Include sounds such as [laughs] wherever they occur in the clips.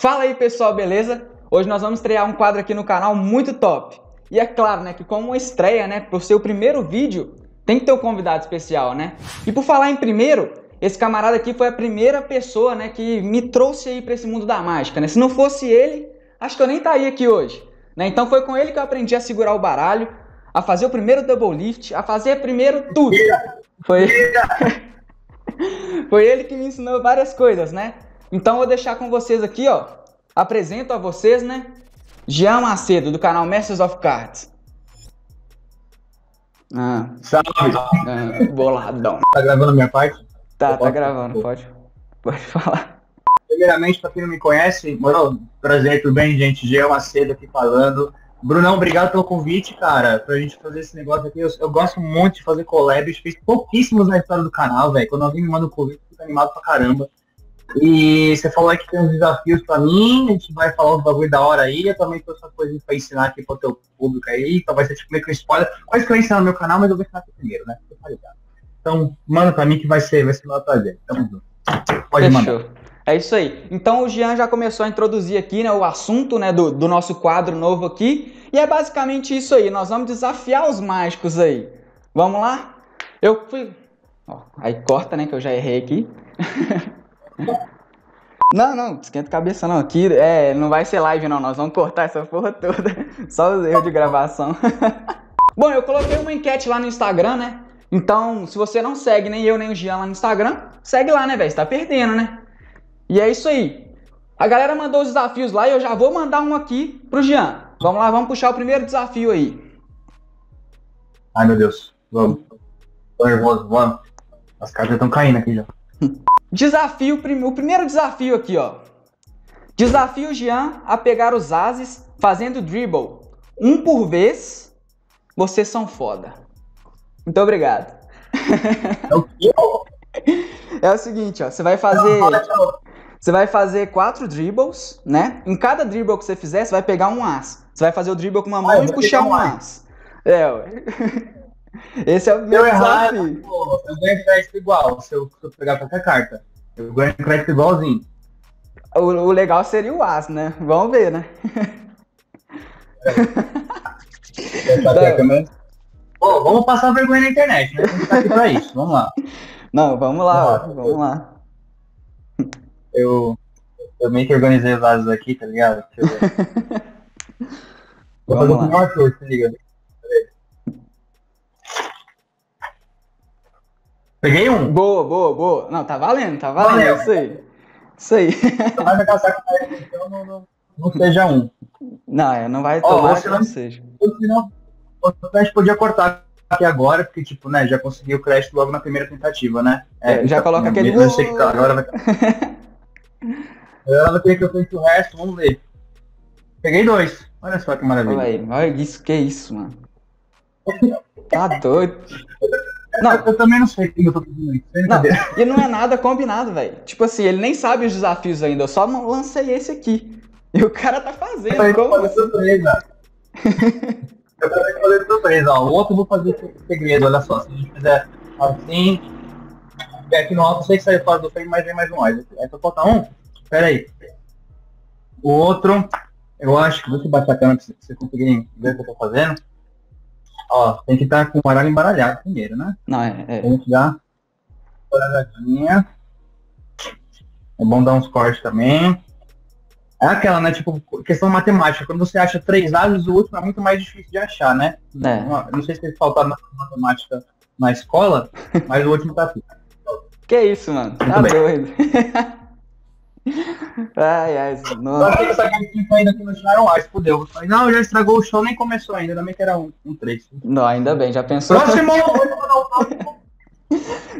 Fala aí pessoal, beleza? Hoje nós vamos estrear um quadro aqui no canal muito top. E é claro, né, que como uma estreia, né, pro seu primeiro vídeo, tem que ter um convidado especial, né? E por falar em primeiro, esse camarada aqui foi a primeira pessoa, né, que me trouxe aí para esse mundo da mágica, né? Se não fosse ele, acho que eu nem estaria aqui hoje, né? Então foi com ele que eu aprendi a segurar o baralho, a fazer o primeiro double lift, a fazer primeiro tudo. Foi [laughs] Foi ele que me ensinou várias coisas, né? Então eu vou deixar com vocês aqui, ó. Apresento a vocês, né? Jean Macedo, do canal Masters of Cards. Ah. Salve! Ah, boladão. Tá gravando a minha parte? Tá, tá gravando, pode, pode falar. Primeiramente, pra quem não me conhece, mano, prazer, tudo bem, gente? Jean Macedo aqui falando. Brunão, obrigado pelo convite, cara, pra gente fazer esse negócio aqui. Eu, eu gosto muito de fazer collabs, fiz pouquíssimos na história do canal, velho. Quando alguém me manda um convite, eu fico animado pra caramba. E você falou que tem uns desafios pra mim, a gente vai falar uns bagulho da hora aí, eu também tô essa coisa pra ensinar aqui pro teu público aí, então vai ser tipo meio que um spoiler. Quase que eu ensino no meu canal, mas eu vou ensinar aqui primeiro, né? Então, manda pra mim que vai ser, vai ser meu prazer. Tamo junto. Pode Fechou. mandar. É isso aí. Então o Jean já começou a introduzir aqui né, o assunto né, do, do nosso quadro novo aqui. E é basicamente isso aí. Nós vamos desafiar os mágicos aí. Vamos lá? Eu fui. Ó, aí corta, né? Que eu já errei aqui. [laughs] não, não, esquenta a cabeça não. Aqui é, não vai ser live não. Nós vamos cortar essa porra toda. [laughs] Só os erros de gravação. [laughs] Bom, eu coloquei uma enquete lá no Instagram, né? Então, se você não segue nem eu nem o Jean lá no Instagram, segue lá, né, velho? Você tá perdendo, né? E é isso aí. A galera mandou os desafios lá e eu já vou mandar um aqui pro Jean. Vamos lá, vamos puxar o primeiro desafio aí. Ai, meu Deus. Vamos. Tô nervoso, vamos. As cartas estão caindo aqui já. [laughs] Desafio, o primeiro desafio aqui, ó. Desafio Jean a pegar os ases fazendo dribble. Um por vez. Vocês são foda. Muito obrigado. É o? [laughs] É seguinte, ó. Você vai fazer. Você vai fazer quatro dribbles, né? Em cada dribble que você fizer, você vai pegar um as. Você vai fazer o dribble com uma mão ah, e puxar um as. É, ué. [laughs] Esse é o primeiro desafio. Errado, pô, eu ganho crédito igual se eu, se eu pegar qualquer carta. Eu ganho crédito igualzinho. O, o legal seria o as, né? Vamos ver, né? É. né? Pô, vamos passar vergonha na internet, né? A gente tá aqui pra isso. Vamos lá. Não, vamos lá, vamos lá eu, eu meio que organizei os vasos aqui, tá ligado? [laughs] Vou fazer um Arthur, se liga. Peguei um. Boa, boa, boa. Não, tá valendo, tá valendo. Valeu. Isso aí. Isso aí. Mas vai caçar com então não, não, não seja um. Não, é, não vai tomar oh, que não seja. Senão, a gente podia cortar aqui agora, porque, tipo, né, já conseguiu o crédito logo na primeira tentativa, né? É, já coloca aquele... Eu sei que agora vai... [laughs] Ela vai ter que eu feito o resto, vamos ver. Peguei dois. Olha só que maravilha. Olha aí, olha isso, que isso, mano. [laughs] Tá doido. [laughs] Não, eu, também não sei o que eu tô pedindo isso. Não, e não é nada combinado, velho. Tipo assim, ele nem sabe os desafios ainda. Eu só lancei esse aqui. E o cara tá fazendo. Eu como assim? surpresa. [laughs] eu também vou fazer surpresa, ó. O outro eu vou fazer segredo, olha só. Se a gente fizer assim, aqui no alto, sei que saiu fora do frame, mas vem mais um. Aí só falta um. Pera aí. O outro, eu acho que, eu bater a câmera pra você conseguir ver o que eu tô fazendo. Ó, tem que estar com o baralho embaralhado primeiro, né? Não, é. é. Tem que dar baralhadinha. É bom dar uns cortes também. É aquela, né? Tipo, questão matemática. Quando você acha três lados, o último é muito mais difícil de achar, né? É. Não, não sei se vocês faltaram matemática na escola, [laughs] mas o último tá aqui. Que isso, mano? Tá doido. [laughs] ai, ai, não. Eu achei que essa ainda que não tiraram fudeu. Falei, não, já estragou o show, nem começou ainda, também que era um, um 3. Não, ainda bem, já pensou. [laughs] Próximo!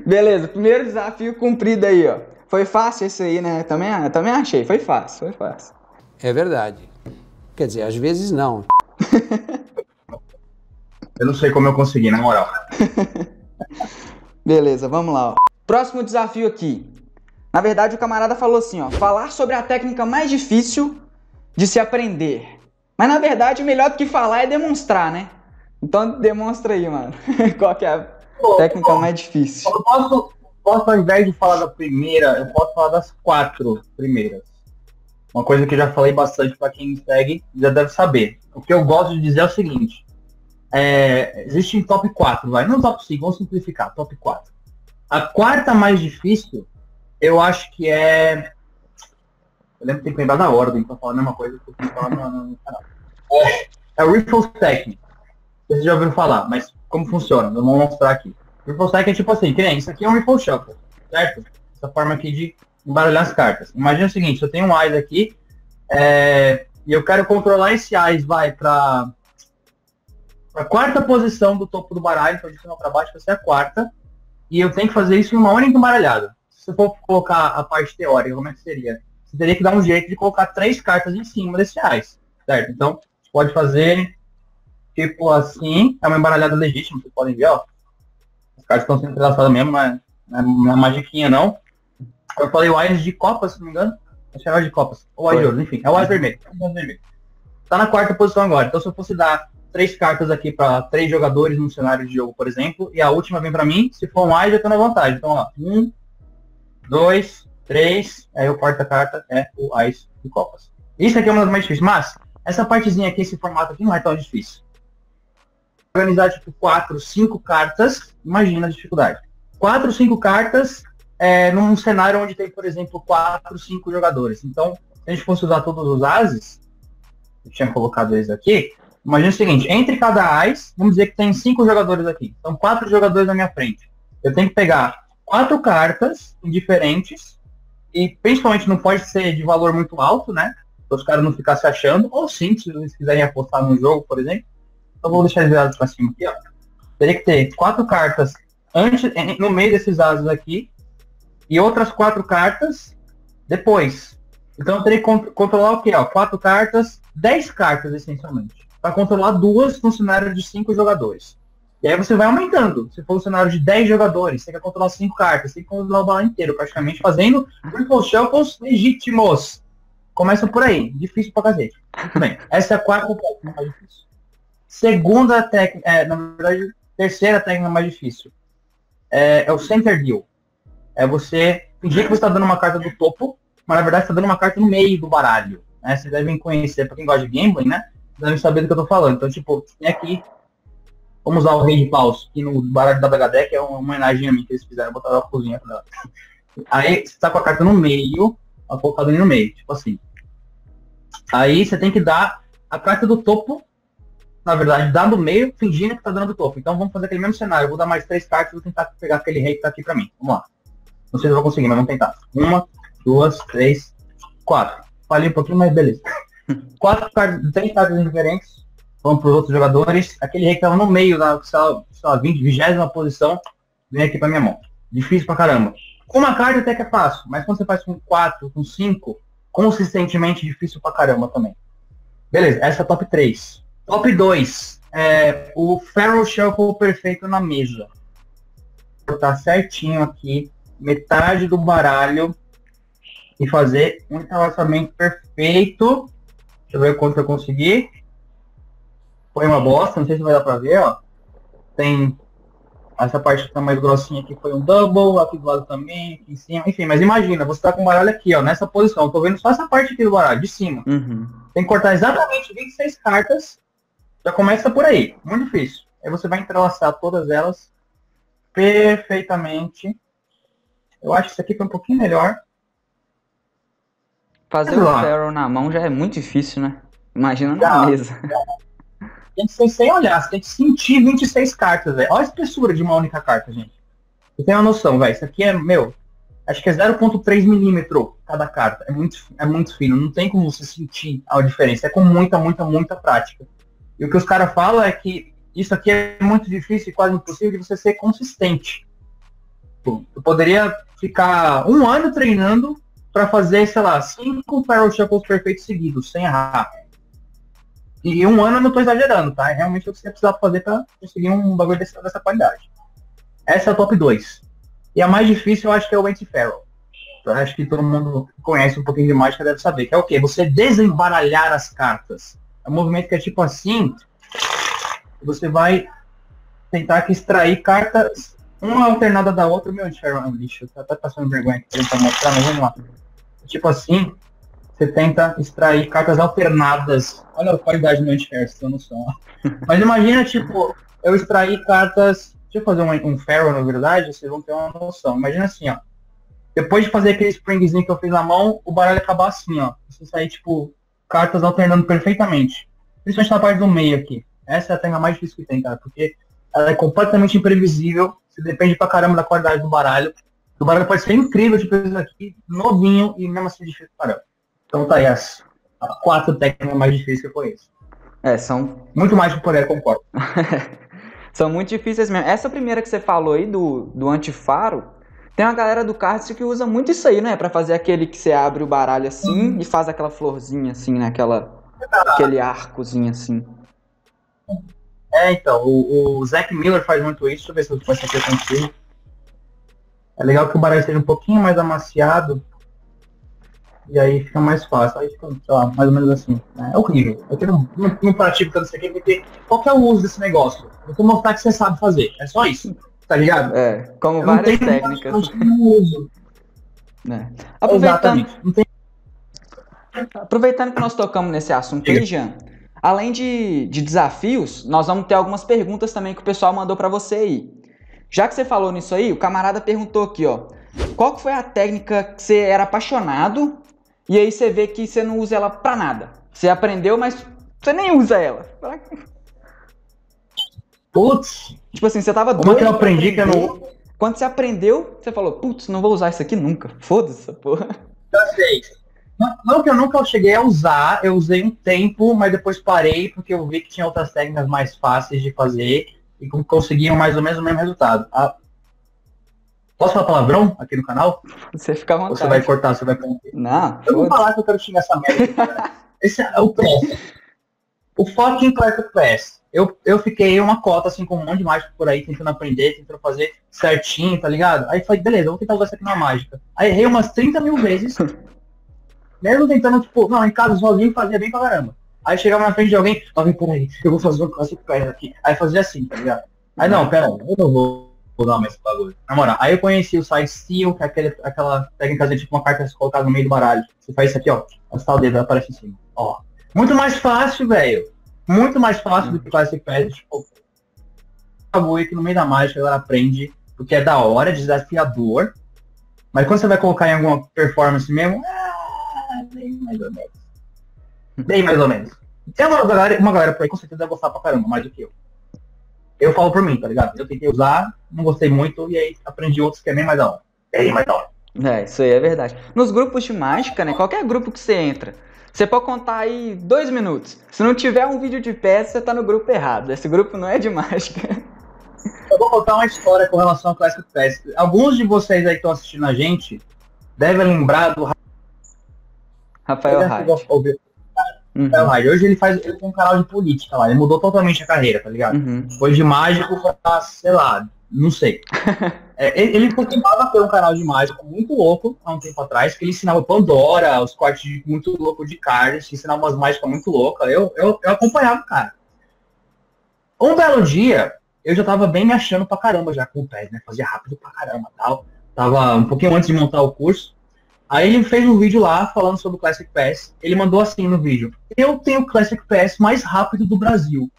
Beleza, primeiro desafio cumprido aí, ó. Foi fácil esse aí, né? Também, também achei, foi fácil, foi fácil. É verdade. Quer dizer, às vezes não. eu não sei como eu consegui, na moral. [laughs] Beleza, vamos lá, ó. Próximo desafio aqui. Na verdade, o camarada falou assim, ó, falar sobre a técnica mais difícil de se aprender. Mas na verdade, melhor do que falar é demonstrar, né? Então demonstra aí, mano. [laughs] Qual que é a pô, técnica mais difícil? Eu posso, posso, ao invés de falar da primeira, eu posso falar das quatro primeiras. uma coisa que eu já falei bastante para quem me segue, já deve saber. O que eu gosto de dizer é o seguinte, é, existe em top 4, vai, não top 5, vamos simplificar, top 4. A quarta mais difícil, eu acho que é... Eu lembro que tem que lembrar da ordem para falar a mesma coisa que eu falar no, no canal. É, é o Riffle Stack. Vocês já ouviram falar, mas como funciona? Eu vou mostrar aqui. Riffle Stack é tipo assim, que nem isso aqui é um Riffle Shuffle, certo? Essa forma aqui de embaralhar as cartas. Imagina o seguinte, eu tenho um Ais aqui, é, e eu quero controlar esse Ais, vai, para a quarta posição do topo do baralho, então de cima para baixo vai ser a quarta, e eu tenho que fazer isso em uma única embaralhada. Se for colocar a parte teórica, como é que seria? Você teria que dar um jeito de colocar três cartas em cima desse Ais, certo? Então, você pode fazer tipo assim, é uma embaralhada legítima, vocês podem ver, ó. As cartas estão sendo entrelaçadas mesmo, não é, não é magiquinha não. Eu falei o Ais de Copas, se não me engano. Acho que é o Ais de Copas. Ou Ais de Ouro, enfim. É o Ais vermelho. É vermelho. Tá na quarta posição agora. Então se eu fosse dar três cartas aqui para três jogadores no cenário de jogo, por exemplo, e a última vem para mim, se for um Ais, eu tô na vantagem. Então, ó, um, dois, três, aí a quarta carta é o Ais de Copas. Isso aqui é uma das mais difíceis, mas essa partezinha aqui, esse formato aqui não é tão difícil. Organizar tipo quatro, cinco cartas, imagina a dificuldade. Quatro, cinco cartas é, num cenário onde tem, por exemplo, quatro, cinco jogadores. Então, se a gente fosse usar todos os ases, eu tinha colocado eles aqui, imagina o seguinte, entre cada ás, vamos dizer que tem cinco jogadores aqui. Então, quatro jogadores na minha frente. Eu tenho que pegar quatro cartas diferentes, e principalmente não pode ser de valor muito alto, né? Para os caras não ficar se achando, ou sim, se eles quiserem apostar no jogo, por exemplo. Então, vou deixar eles virados para cima aqui, ó. Teria que ter quatro cartas antes, no meio desses ases aqui, e outras quatro cartas depois. Então eu teria que controlar o quê? Ó, quatro cartas, dez cartas essencialmente. Para controlar duas no cenário de cinco jogadores. E aí você vai aumentando. Se for um cenário de 10 jogadores, você quer controlar cinco cartas, você tem que controlar o balão inteiro, praticamente fazendo Triple Shuffles legítimos. Começa por aí. Difícil pra cacete. Muito bem. Essa é a quarta técnica mais difícil. Segunda técnica, é, na verdade, terceira técnica mais difícil. É, é o Center Deal é você fingir que você está dando uma carta do topo, mas na verdade está dando uma carta no meio do baralho. Né? Vocês devem conhecer, para quem gosta de gambling, né? Devem saber do que eu tô falando. Então, tipo, tem aqui, vamos usar o rei de paus, que no baralho da BHD, que é uma homenagem a mim que eles fizeram, botaram a cozinha pra. Aí você tá com a carta no meio, a colocada ali no meio, tipo assim. Aí você tem que dar a carta do topo, na verdade, dar no meio, fingindo que tá dando do topo. Então vamos fazer aquele mesmo cenário. Eu vou dar mais três cartas e vou tentar pegar aquele rei que tá aqui pra mim. Vamos lá. Não sei se eu vou conseguir, mas vamos tentar. Uma, duas, três, quatro. Falei um pouquinho, mas beleza. [laughs] Quatro cartas, três cartas diferentes. Vamos para os outros jogadores. Aquele rei que estava no meio, na sei lá, 20, 20 posição, vem aqui para minha mão. Difícil pra caramba. Uma carta até que é fácil, mas quando você faz com quatro, com cinco, consistentemente difícil pra caramba também. Beleza, essa é top 3. Top 2. É, o Feral Shuffle perfeito na mesa. Vou botar certinho aqui metade do baralho e fazer um entrelaçamento perfeito. Deixa eu ver quanto eu consegui. Foi uma bosta, não sei se vai dar pra ver, ó. Tem essa parte que tá mais grossinha aqui foi um double, aqui do lado também, aqui em cima, enfim, mas imagina, você tá com o baralho aqui, ó, nessa posição, eu tô vendo só essa parte aqui do baralho, de cima. Uhum. Tem que cortar exatamente 26 cartas, já começa por aí, muito difícil. Aí você vai entrelaçar todas elas perfeitamente eu acho que isso aqui foi um pouquinho melhor. Fazer o Feral na mão já é muito difícil, né? Imagina na mesa. Já. [laughs] Tem que ser sem olhar, você tem que sentir 26 cartas, velho. Olha a espessura de uma única carta, gente. Você tem uma noção, velho. Isso aqui é, meu, acho que é 0.3 milímetro cada carta. É muito, é muito fino. Não tem como você sentir a diferença. É com muita, muita, muita prática. E o que os caras falam é que isso aqui é muito difícil e quase impossível de você ser consistente. Tu, tu poderia ficar um ano treinando para fazer, sei lá, cinco Feral Shuffles perfeitos seguidos, sem errar. E um ano eu não tô exagerando, tá? É realmente o que você precisava fazer para conseguir um bagulho dessa, dessa qualidade. Essa é a top 2. E a mais difícil eu acho que é o Anti. Eu acho que todo mundo conhece um pouquinho de mágica deve saber. Que é o quê? Você desembaralhar as cartas. É um movimento que é tipo assim. Você vai tentar que extrair cartas uma alternada da outra, meu Sharon é um lixo. Tá passando vergonha aqui pra mostrar, mas vamos lá. Tipo assim, você tenta extrair cartas alternadas. Olha a qualidade do antiverso, tem noção. [laughs] Mas imagina, tipo, eu extrair cartas. Deixa eu fazer um, um Pharaoh, na verdade, vocês vão ter uma noção. Imagina assim, ó. Depois de fazer aquele springzinho que eu fiz na mão, o baralho acabar assim, ó. Você sair, tipo, cartas alternando perfeitamente. Principalmente na parte do meio aqui. Essa é a técnica mais difícil que tem, cara, porque ela é completamente imprevisível. Você depende pra caramba da qualidade do baralho. O baralho pode ser incrível, tipo esse aqui, novinho e mesmo assim difícil pra caramba. Então tá aí as, as quatro técnicas mais difíceis que eu conheço. É, são. Muito mais que o poder, concordo. [laughs] são muito difíceis mesmo. Essa primeira que você falou aí do, do antifaro, tem uma galera do kart que usa muito isso aí, né? Pra fazer aquele que você abre o baralho assim e faz aquela florzinha assim, né? Aquela, aquele arcozinho assim. É, então, o, o Zack Miller faz muito isso. Deixa eu ver se eu posso aqui contigo. É legal que o baralho esteja um pouquinho mais amaciado. E aí fica mais fácil. Aí fica, sei lá, mais ou menos assim. É horrível. Eu não, não, não pratico tanto isso aqui porque qual que é o uso desse negócio? Eu vou mostrar que você sabe fazer. É só isso. Tá ligado? É, como eu várias técnicas. [laughs] É. Aproveitando, Aproveitando que nós tocamos nesse assunto aí, Jean, além de, de desafios, nós vamos ter algumas perguntas também que o pessoal mandou para você aí. Já que você falou nisso aí, o camarada perguntou aqui, ó. Qual que foi a técnica que você era apaixonado e aí você vê que você não usa ela pra nada? Você aprendeu, mas você nem usa ela. Putz! Tipo assim, você tava Como é que eu aprendi que eu não... Quando você aprendeu, você falou, putz, não vou usar isso aqui nunca. Foda-se essa porra. Já sei. Não, não, que eu nunca cheguei a usar, eu usei um tempo, mas depois parei porque eu vi que tinha outras técnicas mais fáceis de fazer e conseguiam mais ou menos o mesmo resultado. A... Posso falar palavrão aqui no canal? Você fica à vontade. Ou você vai cortar, você vai conter? Não. Eu vou falar que eu quero xingar essa merda. [laughs] Esse é o PES. O fucking Classic PES. Eu, eu fiquei uma cota, assim, com um monte de mágico por aí, tentando aprender, tentando fazer certinho, tá ligado? Aí falei, beleza, vou tentar usar isso aqui na mágica. Aí errei umas 30 mil vezes. [laughs] mesmo tentando, tipo, não, em casa sozinho fazia bem pra caramba. Aí chegava na frente de alguém, alguém, peraí, eu vou fazer um clássico pés aqui. Aí fazia assim, tá ligado? Aí não, pera, eu não vou, mais esse bagulho. Na moral, aí eu conheci o side steel, que é aquele, aquela técnica de tipo uma carta se colocar no meio do baralho. Você faz isso aqui, ó, assustar o dedo, aparece em cima. Ó. Muito mais fácil, velho. Muito mais fácil do que Classic Pass, tipo, bagulho que no meio da mágica ela aprende, porque é da hora, é desafiador. Mas quando você vai colocar em alguma performance mesmo, ah, bem mais ou menos. Bem mais ou menos. Tem uma galera, uma galera por aí com certeza vai gostar pra caramba, mais do que eu. Eu falo por mim, tá ligado? Eu tentei usar, não gostei muito, e aí aprendi outros que é bem mais da hora. Bem mais da hora. É, isso aí é verdade. Nos grupos de mágica, né? Qualquer grupo que você entra, você pode contar aí dois minutos. Se não tiver um vídeo de peça, você tá no grupo errado. Esse grupo não é de mágica. Eu vou contar uma história com relação ao Classic Pass. Alguns de vocês aí que estão assistindo a gente devem lembrar do Rafael Hyde. Uhum. Hoje ele faz ele tem um canal de política lá, ele mudou totalmente a carreira, tá ligado? Uhum. Foi de mágico pra, sei lá, não sei. [laughs] é, ele, ele costumava ter um canal de mágica muito louco há um tempo atrás, que ele ensinava Pandora, os cortes muito loucos de cards, ensinava umas mágicas muito loucas. Eu, eu, eu acompanhava o cara. Um belo dia, eu já tava bem me achando pra caramba já com o PES, né? Fazia rápido pra caramba tal. Tava um pouquinho antes de montar o curso. Aí ele fez um vídeo lá falando sobre o Classic Pass. Ele mandou assim no vídeo: Eu tenho o Classic Pass mais rápido do Brasil.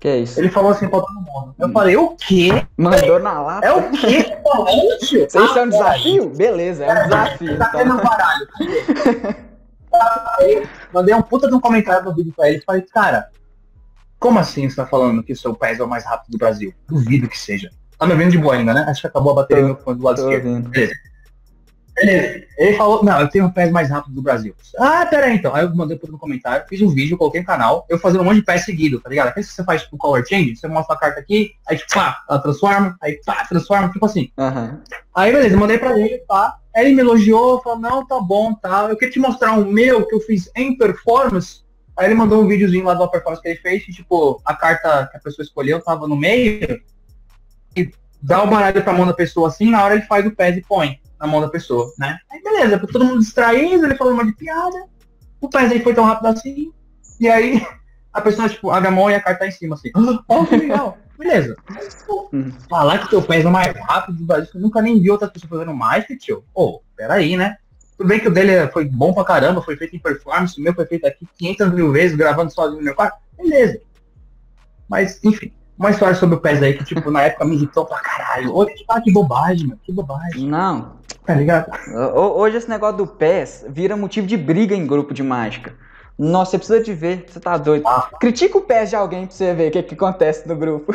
Que é isso? Ele falou assim pra todo mundo. Eu falei, o quê? Mandou na lata. É o quê? [laughs] Isso é um desafio? Beleza, é um desafio. Tá então. baralho. aí, mandei um puta de um comentário no vídeo pra ele. Falei, cara, como assim você tá falando que o seu PES é o mais rápido do Brasil? Duvido que seja. Tá me vendo de boa ainda, né? Acho que acabou a bateria tô, do lado esquerdo. Beleza. Beleza. Ele falou, não, eu tenho o pés mais rápido do Brasil. Ah, pera então. Aí eu mandei pro comentário, fiz um vídeo, coloquei no canal, eu fazendo um monte de pés seguido, tá ligado? Aquele que você faz tipo color change, você mostra a carta aqui, aí tipo, pá, ela transforma, aí pá, transforma, tipo assim. Uhum. Aí beleza, mandei pra ele, pá. Aí ele me elogiou, falou, não, tá bom, tá. Eu queria te mostrar um meu que eu fiz em performance. Aí ele mandou um videozinho lá da performance que ele fez, que tipo, a carta que a pessoa escolheu tava no meio. E dá o baralho pra mão da pessoa assim, na hora ele faz o pés e põe na mão da pessoa, né? Aí beleza, todo mundo distraído, ele falou uma de piada, o pés aí foi tão rápido assim, e aí [laughs] a pessoa, tipo, abre a mão e a carta tá em cima, assim, ó, oh, que legal, beleza. Uhum. Falar que teu pés é mais rápido do Brasil, eu nunca nem vi outras pessoas fazendo mágica, tio. Ô, oh, peraí, né? Tudo bem que o dele foi bom pra caramba, foi feito em performance, o meu foi feito aqui 500 mil vezes, gravando sozinho no meu quarto. Beleza. Mas, enfim, uma história sobre o PES aí que, tipo, na época me irritou pra caralho. Hoje, tipo, ah, que bobagem, mano, que bobagem. Não. Tá ligado? Hoje esse negócio do PES vira motivo de briga em grupo de mágica. Nossa, você precisa de ver, você tá doido. Ah. Critica o PES de alguém pra você ver o que, que acontece no grupo.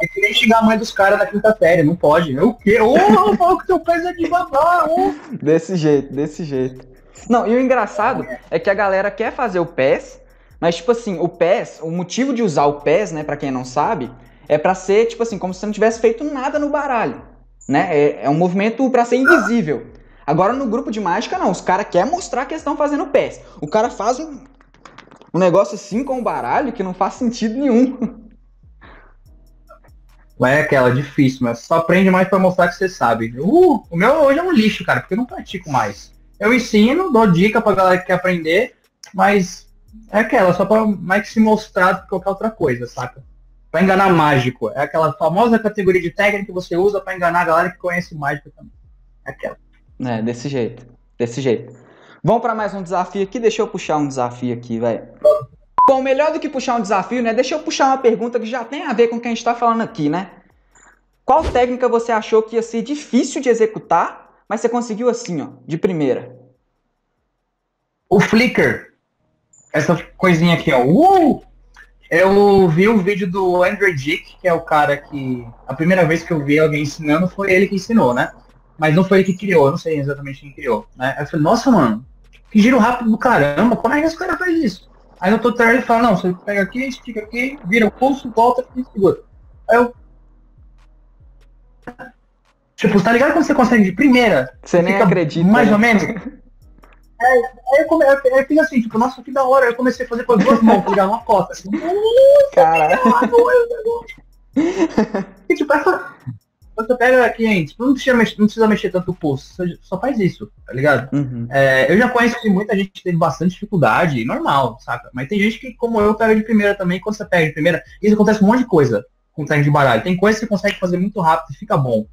É que nem xingar a mãe dos caras na quinta série, não pode. É o quê? Ô, oh, fala que teu PES é de babá, ô. desse jeito, desse jeito. Não, e o engraçado é que a galera quer fazer o PES, mas tipo assim, o PES, o motivo de usar o PES, né, pra quem não sabe, é pra ser, tipo assim, como se você não tivesse feito nada no baralho. Né? É, é um movimento pra ser invisível. Agora no grupo de mágica, não. Os caras querem mostrar que estão fazendo PES. O cara faz um, um negócio assim com o baralho que não faz sentido nenhum. É aquela, difícil, mas só aprende mais pra mostrar que você sabe. Uh, o meu hoje é um lixo, cara, porque eu não pratico mais. Eu ensino, dou dica pra galera que quer aprender, mas é aquela, só pra mais se mostrar do que qualquer outra coisa, saca? Pra enganar mágico. É aquela famosa categoria de técnica que você usa pra enganar a galera que conhece mágico também. É aquela. É, desse jeito. Desse jeito. Vamos para mais um desafio aqui. Deixa eu puxar um desafio aqui, velho. Bom, melhor do que puxar um desafio, né? Deixa eu puxar uma pergunta que já tem a ver com o que a gente tá falando aqui, né? Qual técnica você achou que ia ser difícil de executar, mas você conseguiu assim, ó, de primeira? O Flickr. Essa coisinha aqui, ó. Uh! Eu vi um vídeo do Andrew Dick, que é o cara que. A primeira vez que eu vi alguém ensinando foi ele que ensinou, né? Mas não foi ele que criou, eu não sei exatamente quem criou. Né? Aí eu falei, nossa, mano, que giro rápido do caramba, como é que esse cara faz isso? Aí no tutorial ele fala, não, você pega aqui, estica aqui, vira o pulso, volta e segura. Aí eu. Tipo, tá ligado quando você consegue de primeira? Você nem acredita. Mais né? ou menos. [laughs] Aí, aí eu, come, eu, eu fiz assim, tipo, nossa, que da hora. Eu comecei a fazer com as duas mãos, tá ligado? Uma cota. Assim. Caralho. [laughs] E tipo, essa. Você pega aqui, gente, não precisa, mexer, não precisa mexer tanto o pulso, só faz isso, tá ligado? Uhum. É, eu já conheço que muita gente teve bastante dificuldade, normal, saca? Mas tem gente que, como eu, pega de primeira também, quando você pega de primeira, isso acontece com um monte de coisa com técnica de baralho. Tem coisa que você consegue fazer muito rápido e fica bom.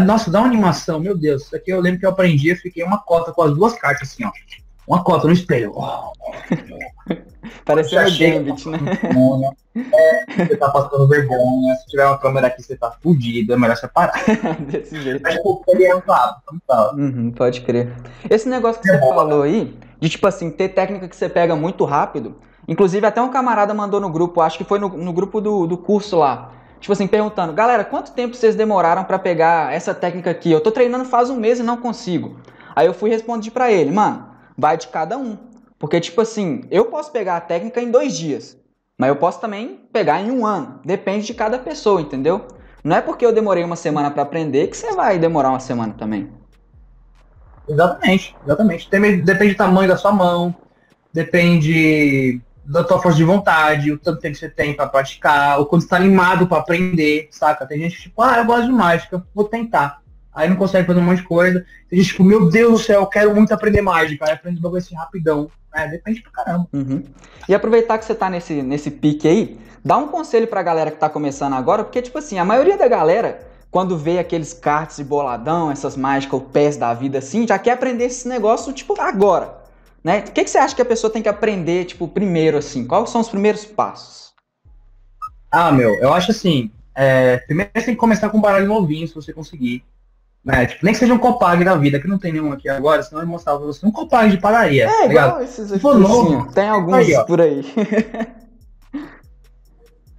Nossa, dá uma animação, meu Deus, isso aqui eu lembro que eu aprendi, eu fiquei uma cota com as duas cartas assim, ó. Uma cota no espelho. Pareceu Já o chega. Gambit, né? É, você tá passando vergonha. Se tiver uma câmera aqui, você tá fudido. É melhor você parar. [laughs] Desse jeito. Mas, pô, ele é um tá. Uhum, pode crer. Esse negócio que você É bom, falou aí, de tipo assim, ter técnica que você pega muito rápido. Inclusive, até um camarada mandou no grupo, acho que foi no, no grupo do, do curso lá. Tipo assim, perguntando, galera, quanto tempo vocês demoraram pra pegar essa técnica aqui? Eu tô treinando faz um mês e não consigo. Aí eu fui respondi pra ele, mano, vai de cada um. Porque, tipo assim, eu posso pegar a técnica em dois dias, mas eu posso também pegar em um ano. Depende de cada pessoa, entendeu? Não é porque eu demorei uma semana pra aprender que você vai demorar uma semana também. Exatamente, exatamente. Depende do tamanho da sua mão, depende da tua força de vontade, o tanto tempo que você tem pra praticar, ou quando você tá animado pra aprender, saca? Tem gente que, tipo, ah, eu gosto de mágica, vou tentar. Aí não consegue fazer um monte de coisa. Tem gente, tipo, meu Deus do céu, eu quero muito aprender mágica. Aí aprende o bagulho assim rapidão. É, depende pra caramba. Uhum. E aproveitar que você tá nesse, nesse pique aí, dá um conselho pra galera que tá começando agora, porque, tipo assim, a maioria da galera, quando vê aqueles cards de boladão, essas mágicas, o pés da vida assim, já quer aprender esse negócio, tipo, agora. Né? O que, que você acha que a pessoa tem que aprender, tipo, primeiro, assim? Quais são os primeiros passos? Ah, meu, eu acho assim, é, primeiro você tem que começar com um baralho novinho, se você conseguir. Né? Tipo, nem que seja um Copag da vida, que não tem nenhum aqui agora, senão eu mostrava pra você. Um Copag de padaria, tá ligado? esses Se for novo, Tem alguns aí, por aí.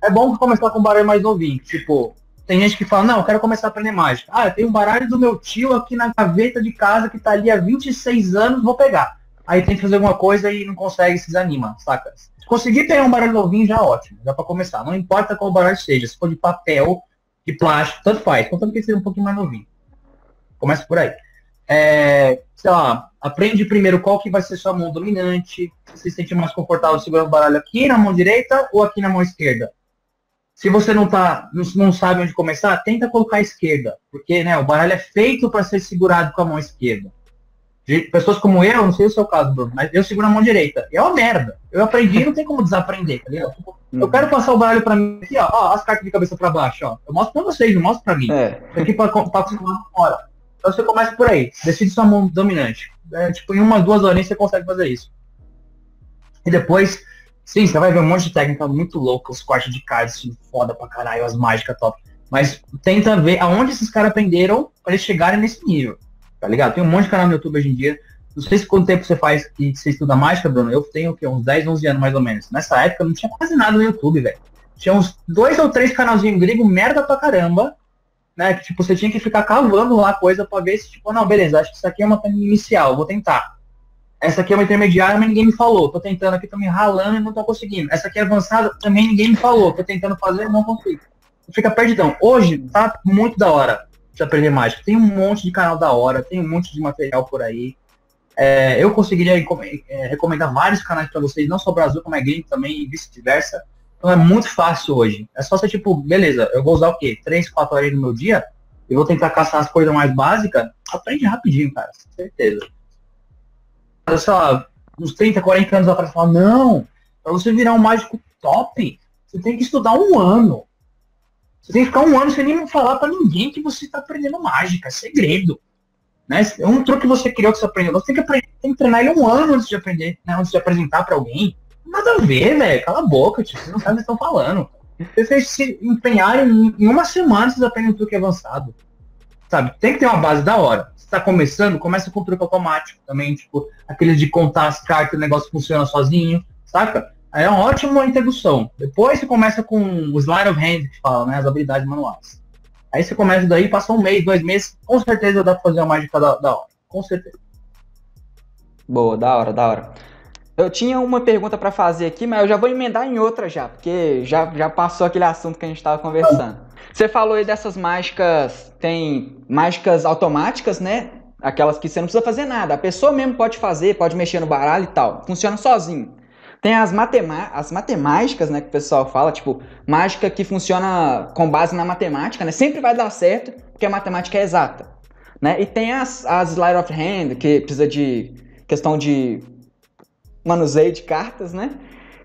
É bom começar com um baralho mais novinho. Tipo, tem gente que fala, não, eu quero começar a aprender mágica. Ah, eu tenho um baralho do meu tio aqui na gaveta de casa que tá ali há 26 anos, vou pegar. Aí tem que fazer alguma coisa e não consegue, se desanima, saca? Se conseguir pegar um baralho novinho, já é ótimo, já pra começar. Não importa qual baralho seja, se for de papel, de plástico, tanto faz, contanto que seja um pouquinho mais novinho. Começa por aí. É, sei lá, aprende primeiro qual que vai ser sua mão dominante, se você se sente mais confortável segurando o baralho aqui na mão direita ou aqui na mão esquerda. Se você não tá, não sabe onde começar, tenta colocar a esquerda, porque né, o baralho é feito para ser segurado com a mão esquerda. De- Pessoas como eu, não sei o seu caso, Bruno, mas eu seguro a mão direita. E é uma merda. Eu aprendi e não tem como desaprender, tá ligado? Tipo, Eu quero passar o baralho pra mim aqui, ó, ó, as cartas de cabeça pra baixo, ó. Eu mostro pra vocês, não mostro pra mim. É. Isso aqui pra, pra na hora. Então você começa por aí, decide sua mão dominante. É, tipo, em umas duas horinhas você consegue fazer isso. E depois, sim, você vai ver um monte de técnica muito louca, os cortes de cards assim, foda pra caralho, as mágicas top. Mas tenta ver aonde esses caras aprenderam para eles chegarem nesse nível. Tá ligado? Tem um monte de canal no YouTube hoje em dia. Não sei se quanto tempo você faz que você estuda mágica, Bruno. Eu tenho o quê? Uns 10, 11 anos mais ou menos. Nessa época não tinha quase nada no YouTube, velho. Tinha uns dois ou três canalzinhos grego, merda pra caramba. Né? Que tipo, você tinha que ficar cavando lá coisa pra ver se, tipo, não, beleza, acho que isso aqui é uma inicial, vou tentar. Essa aqui é uma intermediária, mas ninguém me falou. Tô tentando aqui, tô me ralando e não tô conseguindo. Essa aqui é avançada, também ninguém me falou. Tô tentando fazer e não consigo. Fica perdidão. Hoje tá muito da hora de aprender mágica. Tem um monte de canal da hora, tem um monte de material por aí. É, eu conseguiria é, recomendar vários canais para vocês, não só Brasil, como é gringo também e vice-versa. Então é muito fácil hoje. É só você, tipo, beleza, eu vou usar o quê? 3, 4 horas no meu dia e vou tentar caçar as coisas mais básicas. Aprende rapidinho, cara, certeza. Sei lá, uns 30, 40 anos atrás, falar, não, para você virar um mágico top, você tem que estudar um ano. Você tem que ficar um ano sem nem falar para ninguém que você está aprendendo mágica, é segredo. Né? É um truque que você criou que você aprendeu. Você tem que, aprender, tem que treinar ele um ano antes de aprender, né? antes de apresentar para alguém. Nada a ver, velho. Cala a boca, tio. Você não sabe o que estão falando. Vocês se empenharem em, uma semana, vocês aprendem um truque avançado. Sabe? Tem que ter uma base da hora. Você está começando, começa com truque automático também, tipo, aquele de contar as cartas, o negócio funciona sozinho, saca? Aí é uma ótima introdução. Depois você começa com o slide of hand, que fala, né? As habilidades manuais. Aí você começa daí, passa um mês, dois meses, com certeza dá pra fazer uma mágica da, da hora. Com certeza. Boa, da hora, da hora. Eu tinha uma pergunta para fazer aqui, mas eu já vou emendar em outra já, porque já, já passou aquele assunto que a gente estava conversando. Você falou aí dessas mágicas, tem mágicas automáticas, né? Aquelas que você não precisa fazer nada. A pessoa mesmo pode fazer, pode mexer no baralho e tal. Funciona sozinho. Tem as, matema as matemáticas, né, que o pessoal fala, tipo, mágica que funciona com base na matemática, né? Sempre vai dar certo, porque a matemática é exata. Né? E tem as, as Slide of Hand, que precisa de questão de manuseio de cartas, né?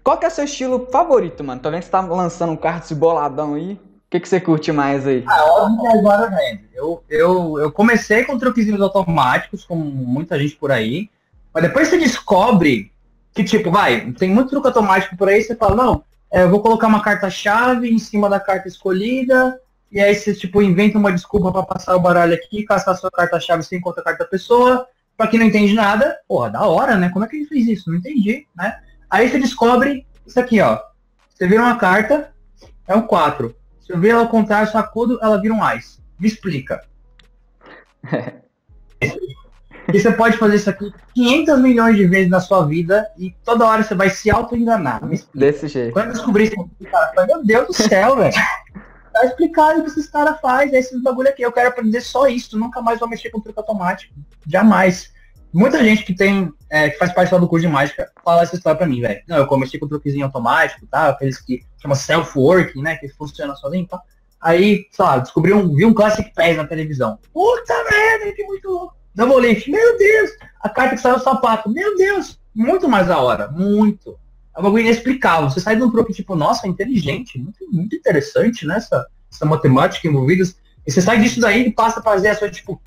Qual que é o seu estilo favorito, mano? Tô vendo que você tá lançando um cartas boladão aí. O que, que você curte mais aí? Ah, óbvio que é agora, velho. Eu, eu, eu comecei com truquezinhos automáticos, como muita gente por aí. Mas depois você descobre que, tipo, vai, tem muito truque automático por aí, você fala, não, é, eu vou colocar uma carta-chave em cima da carta escolhida, e aí você, tipo, inventa uma desculpa para passar o baralho aqui, caçar sua carta-chave sem conta a carta da pessoa, Pra quem não entende nada, porra, da hora, né? Como é que ele fez isso? Não entendi, né? Aí você descobre isso aqui, ó. Você vira uma carta, é um 4. Se eu ver ela ao contrário, sacudo, ela vira um ice. Me explica. [laughs] e você pode fazer isso aqui 500 milhões de vezes na sua vida e toda hora você vai se auto-enganar. Desse jeito. Quando eu descobri isso, cara, falei, meu Deus do céu, velho. [laughs] Tá explicado o que esses caras fazem, é esses bagulho aqui. Eu quero aprender só isso, nunca mais vou mexer com truque automático. Jamais. Muita gente que tem, é, que faz parte do curso de mágica, fala essa história pra mim, velho. Não, eu comecei com truquezinho automático, tá? Aqueles que chama self-working, né? Que funciona sozinho, tá? Aí, sei lá, descobri um, vi um Classic Pass na televisão. Puta merda, que muito louco. Double lift, meu Deus! A carta que saiu o sapato, meu Deus! Muito mais da hora, muito. É um bagulho inexplicável. Você sai de um truque tipo, nossa, inteligente, muito, muito interessante, né? Essa, essa matemática envolvida. E você sai disso daí e passa a fazer a sua, tipo.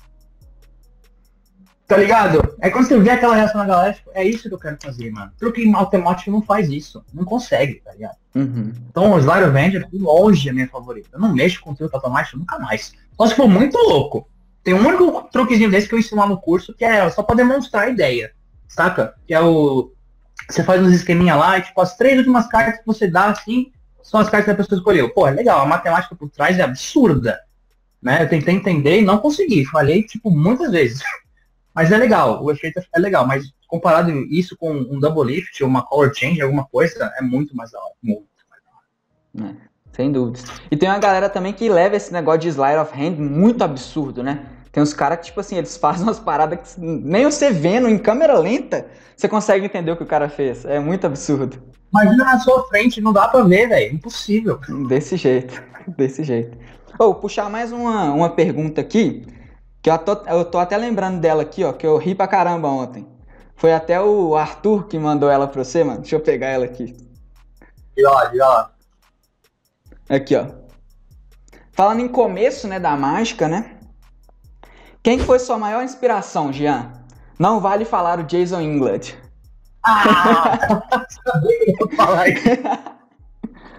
Tá ligado? É quando você vê aquela reação na galera, tipo, é isso que eu quero fazer, mano. Truque matemático não faz isso. Não consegue, tá ligado? Uhum. Então o Slide Avenger é longe a minha favorita. Eu não mexo com truque automático nunca mais. Só se for muito louco. Tem um único truquezinho desse que eu ensino lá no curso, que é só pra demonstrar a ideia. Saca? Que é o você faz uns esqueminha lá e, tipo, as três últimas cartas que você dá, assim, são as cartas que a pessoa escolheu. Pô, é legal, a matemática por trás é absurda. Né? Eu tentei entender e não consegui. Falei, tipo, muitas vezes. [laughs] Mas é legal, o efeito é legal, mas comparado isso com um double lift, uma color change, alguma coisa, é muito mais da hora. Muito mais da hora. É, sem dúvidas. E tem uma galera também que leva esse negócio de slide of hand muito absurdo, né? Tem uns caras que, tipo assim, eles [laughs] fazem umas paradas que nem você vendo em câmera lenta, você consegue entender o que o cara fez. É muito absurdo. Imagina na sua frente, não dá pra ver, velho. Impossível. Desse jeito, [laughs] desse jeito. Ou, oh, puxar mais uma, uma pergunta aqui, que eu tô, eu tô até lembrando dela aqui, ó, que eu ri pra caramba ontem. Foi até o Arthur que mandou ela pra você, mano. Deixa eu pegar ela aqui. Diga lá, diga lá. Aqui, ó. Falando em começo, né, da mágica, né? Quem foi sua maior inspiração, Jean? Não vale falar o Jason England. Ah! sabia que eu ia falar isso.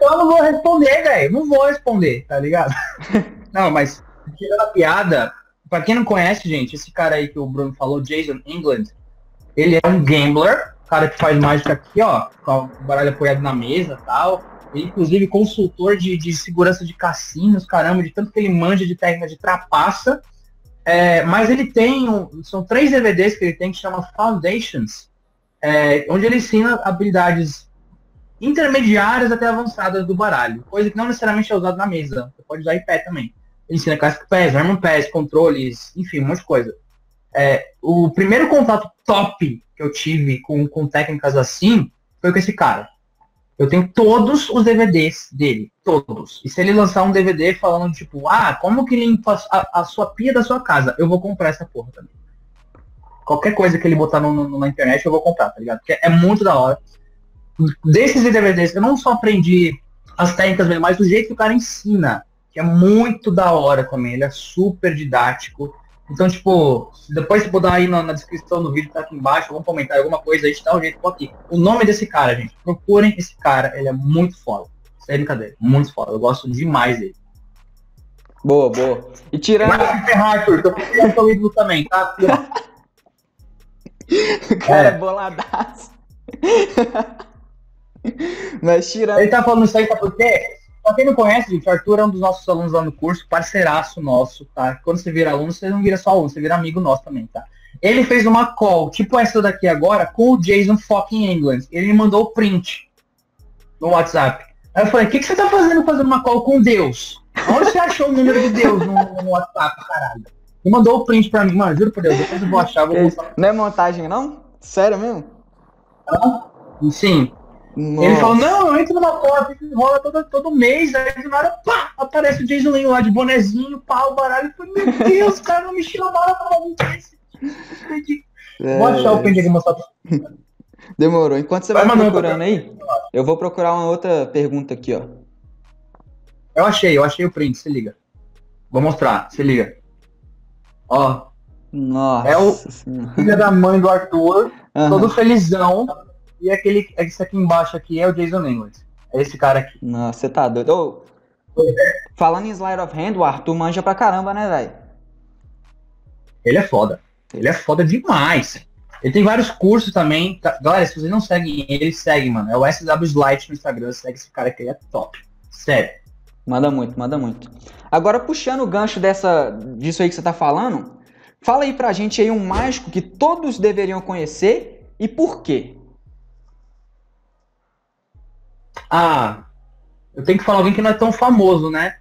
Eu não vou responder, velho. Não vou responder, tá ligado? [laughs] Não, mas tirando a piada, pra quem não conhece, gente, esse cara aí que o Bruno falou, Jason England, ele é um gambler, cara que faz mágica aqui, ó, com o baralho apoiado na mesa tal. Inclusive, consultor de, de segurança de cassinos, caramba, de tanto que ele manja de técnica de trapaça. É, mas ele tem, um, são três DVDs que ele tem que chama Foundations, é, onde ele ensina habilidades intermediárias até avançadas do baralho, coisa que não necessariamente é usada na mesa. Você pode usar em pé também. Ele ensina Classic Pass, Normal Pass, controles, enfim, um monte de coisa. É, o primeiro contato top que eu tive com, com técnicas assim foi com esse cara. Eu tenho todos os DVDs dele, todos. E se ele lançar um DVD falando, tipo, ah, como que limpa a, a sua pia da sua casa, eu vou comprar essa porra também. Qualquer coisa que ele botar no, no, na internet, eu vou comprar, tá ligado? Porque é muito da hora. Desses DVDs, eu não só aprendi as técnicas, mas do jeito que o cara ensina, que é muito da hora também. Ele é super didático. Então, tipo, depois você puder aí na, na, descrição do vídeo, tá aqui embaixo, algum comentário, alguma coisa aí, dá um jeito, aqui. O nome desse cara, gente, procurem esse cara, ele é muito foda. Sem brincadeira, muito foda. Eu gosto demais dele. Boa, boa. E tirando. Vai ferrar, Arthur, tô com ídolo também, tá? [laughs] cara, é. boladaço. [laughs] Mas tirando. Ele tá falando isso aí, sabe por quê? Pra quem não conhece, gente, o Arthur é um dos nossos alunos lá no curso, parceiraço nosso, tá? Quando você vira aluno, você não vira só aluno, você vira amigo nosso também, tá? Ele fez uma call, tipo essa daqui agora, com o Jason fucking England. Ele me mandou o print no WhatsApp. Aí eu falei, o que, que você tá fazendo fazendo uma call com Deus? Onde você achou o número de Deus no, no WhatsApp, caralho? E mandou o print pra mim, mano, juro por Deus, depois eu vou achar, vou mostrar. Não é montagem, não? Sério mesmo? Ah, sim. Nossa. Ele falou, não, eu entro numa porta que rola todo, todo mês, aí do nada, pá, aparece o Jason Lane lá de bonezinho, pá, o baralho. Eu falei, meu Deus, cara, não me chamaram pra fazer isso. É... Vou achar o aqui mostrar Demorou. Enquanto você vai, vai procurando aí, eu vou procurar uma outra pergunta aqui, ó. Eu achei, eu achei o print, se liga. Vou mostrar, se liga. Ó. Nossa. É o filho da mãe do Arthur, uhum. todo felizão e aquele, esse aqui embaixo aqui é o Jason England. É esse cara aqui. Nossa, você tá doido. Ô, falando em Slide of Hand, o Arthur manja pra caramba, né, velho? Ele é foda. Ele é foda demais. Ele tem vários cursos também. Tá, galera, se vocês não seguem ele, segue, mano. É o SW Slide no Instagram. Segue esse cara que ele é top. Sério. Manda muito, manda muito. Agora, puxando o gancho dessa, disso aí que você tá falando, fala aí pra gente aí um mágico que todos deveriam conhecer e por quê? Ah, eu tenho que falar alguém que não é tão famoso, né?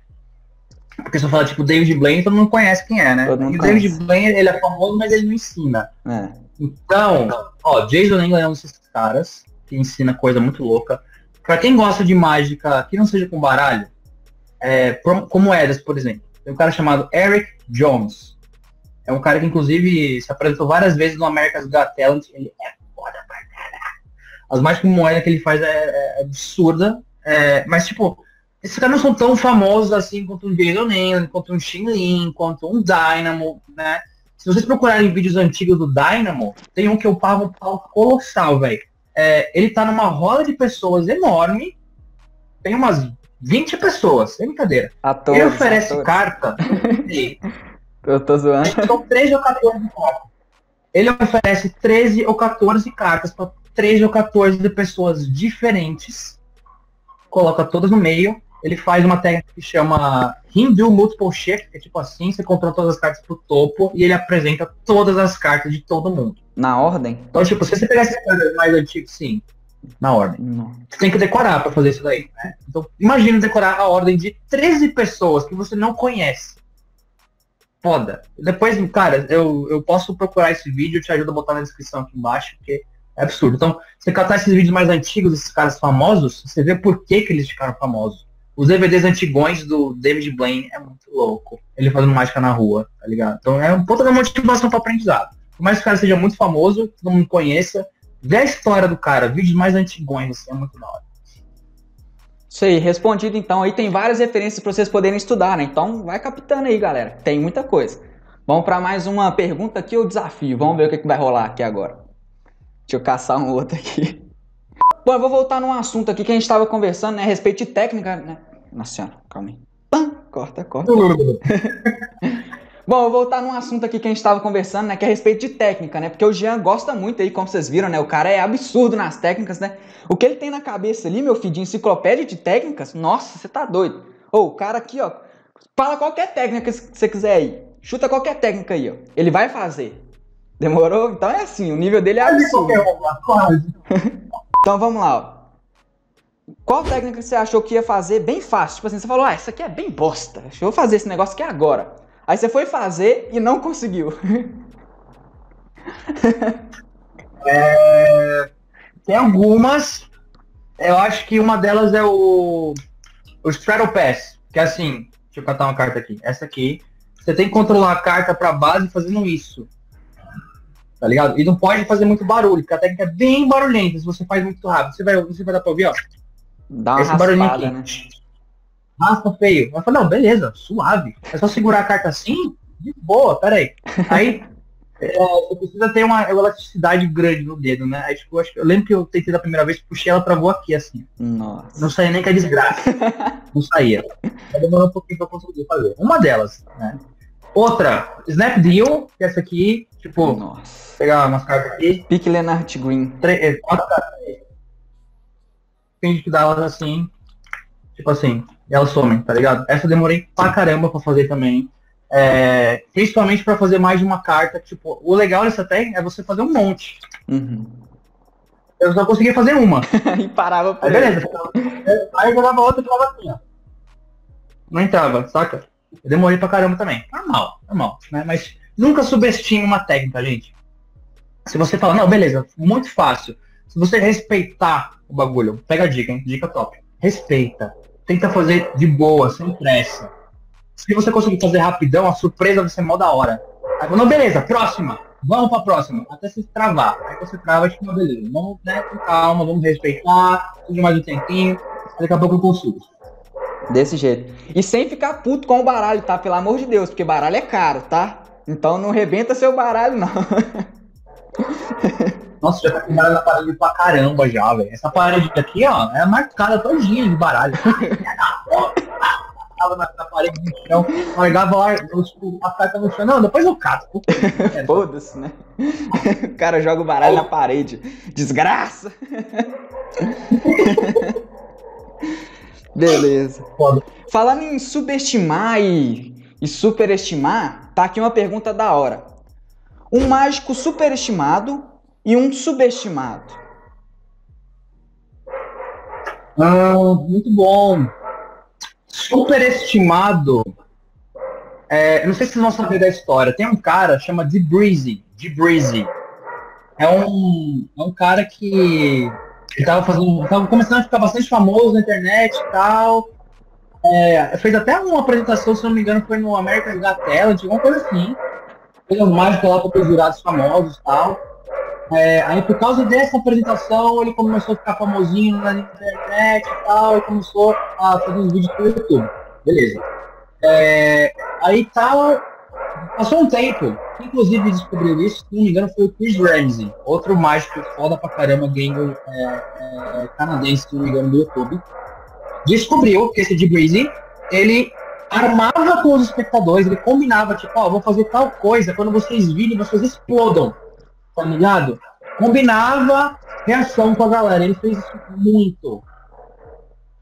Porque se eu falar, tipo, David Blaine, todo mundo conhece quem é, né? E o David Blaine, ele é famoso, mas ele não ensina. É. Então, ó, Jason England é um desses caras que ensina coisa muito louca. Pra quem gosta de mágica, que não seja com baralho, é, como moedas, por exemplo. Tem um cara chamado Eric Jones. É um cara que, inclusive, se apresentou várias vezes no America's Got Talent. Ele é as mágicas com moeda que ele faz é, é, é absurda. É, mas, tipo, esses caras não são tão famosos assim quanto um Jason Neyland, quanto um Shin quanto um Dynamo, né? Se vocês procurarem vídeos antigos do Dynamo, tem um que eu pago um pau colossal, velho. É, ele tá numa roda de pessoas enorme, tem umas 20 pessoas, sem brincadeira. Atores, ele oferece atores. carta. [laughs] eu tô zoando. São 13 ou 14 cartas. Ele oferece 13 ou 14 cartas para 13 ou 14 pessoas diferentes, coloca todas no meio, ele faz uma técnica que chama Hindu Multiple Shift, que é tipo assim, você controla todas as cartas pro topo e ele apresenta todas as cartas de todo mundo. Na ordem? Então, tipo, se você pegar esses cartas mais antigos, sim, na ordem. Não. Você tem que decorar para fazer isso daí, né? Então, imagina decorar a ordem de 13 pessoas que você não conhece. Foda. Depois, cara, eu, eu posso procurar esse vídeo, eu te ajudo a botar na descrição aqui embaixo, porque é absurdo. Então, você catar esses vídeos mais antigos desses caras famosos, você vê por que, que eles ficaram famosos. Os DVDs antigões do David Blaine é muito louco. Ele fazendo mágica na rua, tá ligado? Então é um ponto da motivação para aprendizado. Por mais que o cara seja muito famoso, todo mundo conheça, vê a história do cara, vídeos mais antigões, assim, é muito da hora. Isso aí, respondido então. Aí tem várias referências para vocês poderem estudar, né? Então vai captando aí, galera. Tem muita coisa. Vamos para mais uma pergunta aqui ou desafio. Vamos ver o que, que vai rolar aqui agora. Deixa eu caçar um outro aqui. Bom, eu vou voltar num assunto aqui que a gente estava conversando, né? A respeito de técnica, né? Nossa senhora, calma aí. Corta, corta. [laughs] Bom, eu vou voltar num assunto aqui que a gente estava conversando, né? Que é a respeito de técnica, né? Porque o Jean gosta muito aí, como vocês viram, né? O cara é absurdo nas técnicas, né? O que ele tem na cabeça ali, meu filho, de enciclopédia de técnicas, nossa, você tá doido. Ô, o cara aqui, ó, fala qualquer técnica que você quiser aí. Chuta qualquer técnica aí, ó. Ele vai fazer. Demorou? Então é assim, o nível dele é absurdo. [laughs] então vamos lá, ó. Qual técnica você achou que ia fazer bem fácil? Tipo assim, você falou, ah, isso aqui é bem bosta. Deixa eu vou fazer esse negócio aqui agora. Aí você foi fazer e não conseguiu. [laughs] É, tem algumas. Eu acho que uma delas é o, o Straddle Pass. Que é assim, deixa eu catar uma carta aqui. Essa aqui. Você tem que controlar a carta para base fazendo isso. Tá ligado? E não pode fazer muito barulho, porque a técnica é bem barulhenta. Se você faz muito rápido, você vai, você vai dar pra ouvir, ó. Dá uma Esse barulhinho aqui. Né? Raspa feio. Vai falar, não, beleza, suave. É só segurar a carta assim, de boa, peraí. Aí [laughs] é, você precisa ter uma elasticidade grande no dedo, né? Aí, tipo, eu, acho, eu lembro que eu tentei da primeira vez, puxei ela travou aqui, assim. Nossa. Não saía nem com a desgraça. [laughs] não saía. Aí demorou um pouquinho pra conseguir fazer. Uma delas, né? Outra, Snap Deal, que é essa aqui, tipo, Nossa. pegar umas cartas aqui. Pique Leonard Green. Três, é, quatro cartas. Finge que dá elas assim, tipo assim, e elas somem, tá ligado? Essa eu demorei pra caramba pra fazer também. É, principalmente para fazer mais de uma carta. Tipo, o legal dessa técnica é você fazer um monte. Uhum. Eu só conseguia fazer uma. [laughs] e parava por Aí beleza. Aí eu jogava outra e falava assim, ó. Não entrava, saca? Eu demorei pra caramba também. Normal, normal. Né? Mas nunca subestime uma técnica, gente. Se você falar, não, beleza, muito fácil. Se você respeitar o bagulho, pega a dica, hein? Dica top. Respeita tenta fazer de boa, sem pressa. Se você conseguir fazer rapidão, a surpresa vai ser mó da hora. Aí, não, beleza, próxima. Vamos pra próxima. Até se travar. Aí você trava, tipo, beleza. Vamos, né, com calma, vamos respeitar. Tudo mais um tempinho. Daqui a pouco eu consigo. Desse jeito. E sem ficar puto com o baralho, tá? Pelo amor de Deus, porque baralho é caro, tá? Então não rebenta seu baralho, não. [laughs] Nossa, já tá com baralho na parede pra caramba já, velho. Essa parede aqui, ó, é marcada todinha de baralho. Tava na, na, parede do chão, largava lá, tipo, a carta no chão. Não, depois eu cato. [laughs] Foda-se, né? [laughs] O cara joga o baralho na parede. Desgraça! Beleza. Foda. Falando em subestimar e, e superestimar, tá aqui uma pergunta da hora. Um mágico superestimado e um subestimado? Ah, muito bom. Superestimado. É, não sei se vocês vão saber da história. Tem um cara chama De Breezy. De Breezy. É um, é um cara que ele tava fazendo, tava começando a ficar bastante famoso na internet e tal. É, fez até uma apresentação, se não me engano, foi no American Got Talent, alguma coisa assim. Fez um mágico lá para os jurados famosos e tal. É, aí por causa dessa apresentação ele começou a ficar famosinho na internet e tal, e começou a fazer uns vídeos pro YouTube. Beleza. É, aí tal, passou um tempo, inclusive descobriu isso, se não me engano foi o Chris Ramsey, outro mágico foda pra caramba, gamer é, é, canadense, se não me engano, do YouTube. Descobriu que esse de Breezy, ele armava com os espectadores, ele combinava, tipo, ó, oh, vou fazer tal coisa, quando vocês virem, vocês explodam tá ligado? Combinava reação com a galera. Ele fez isso muito.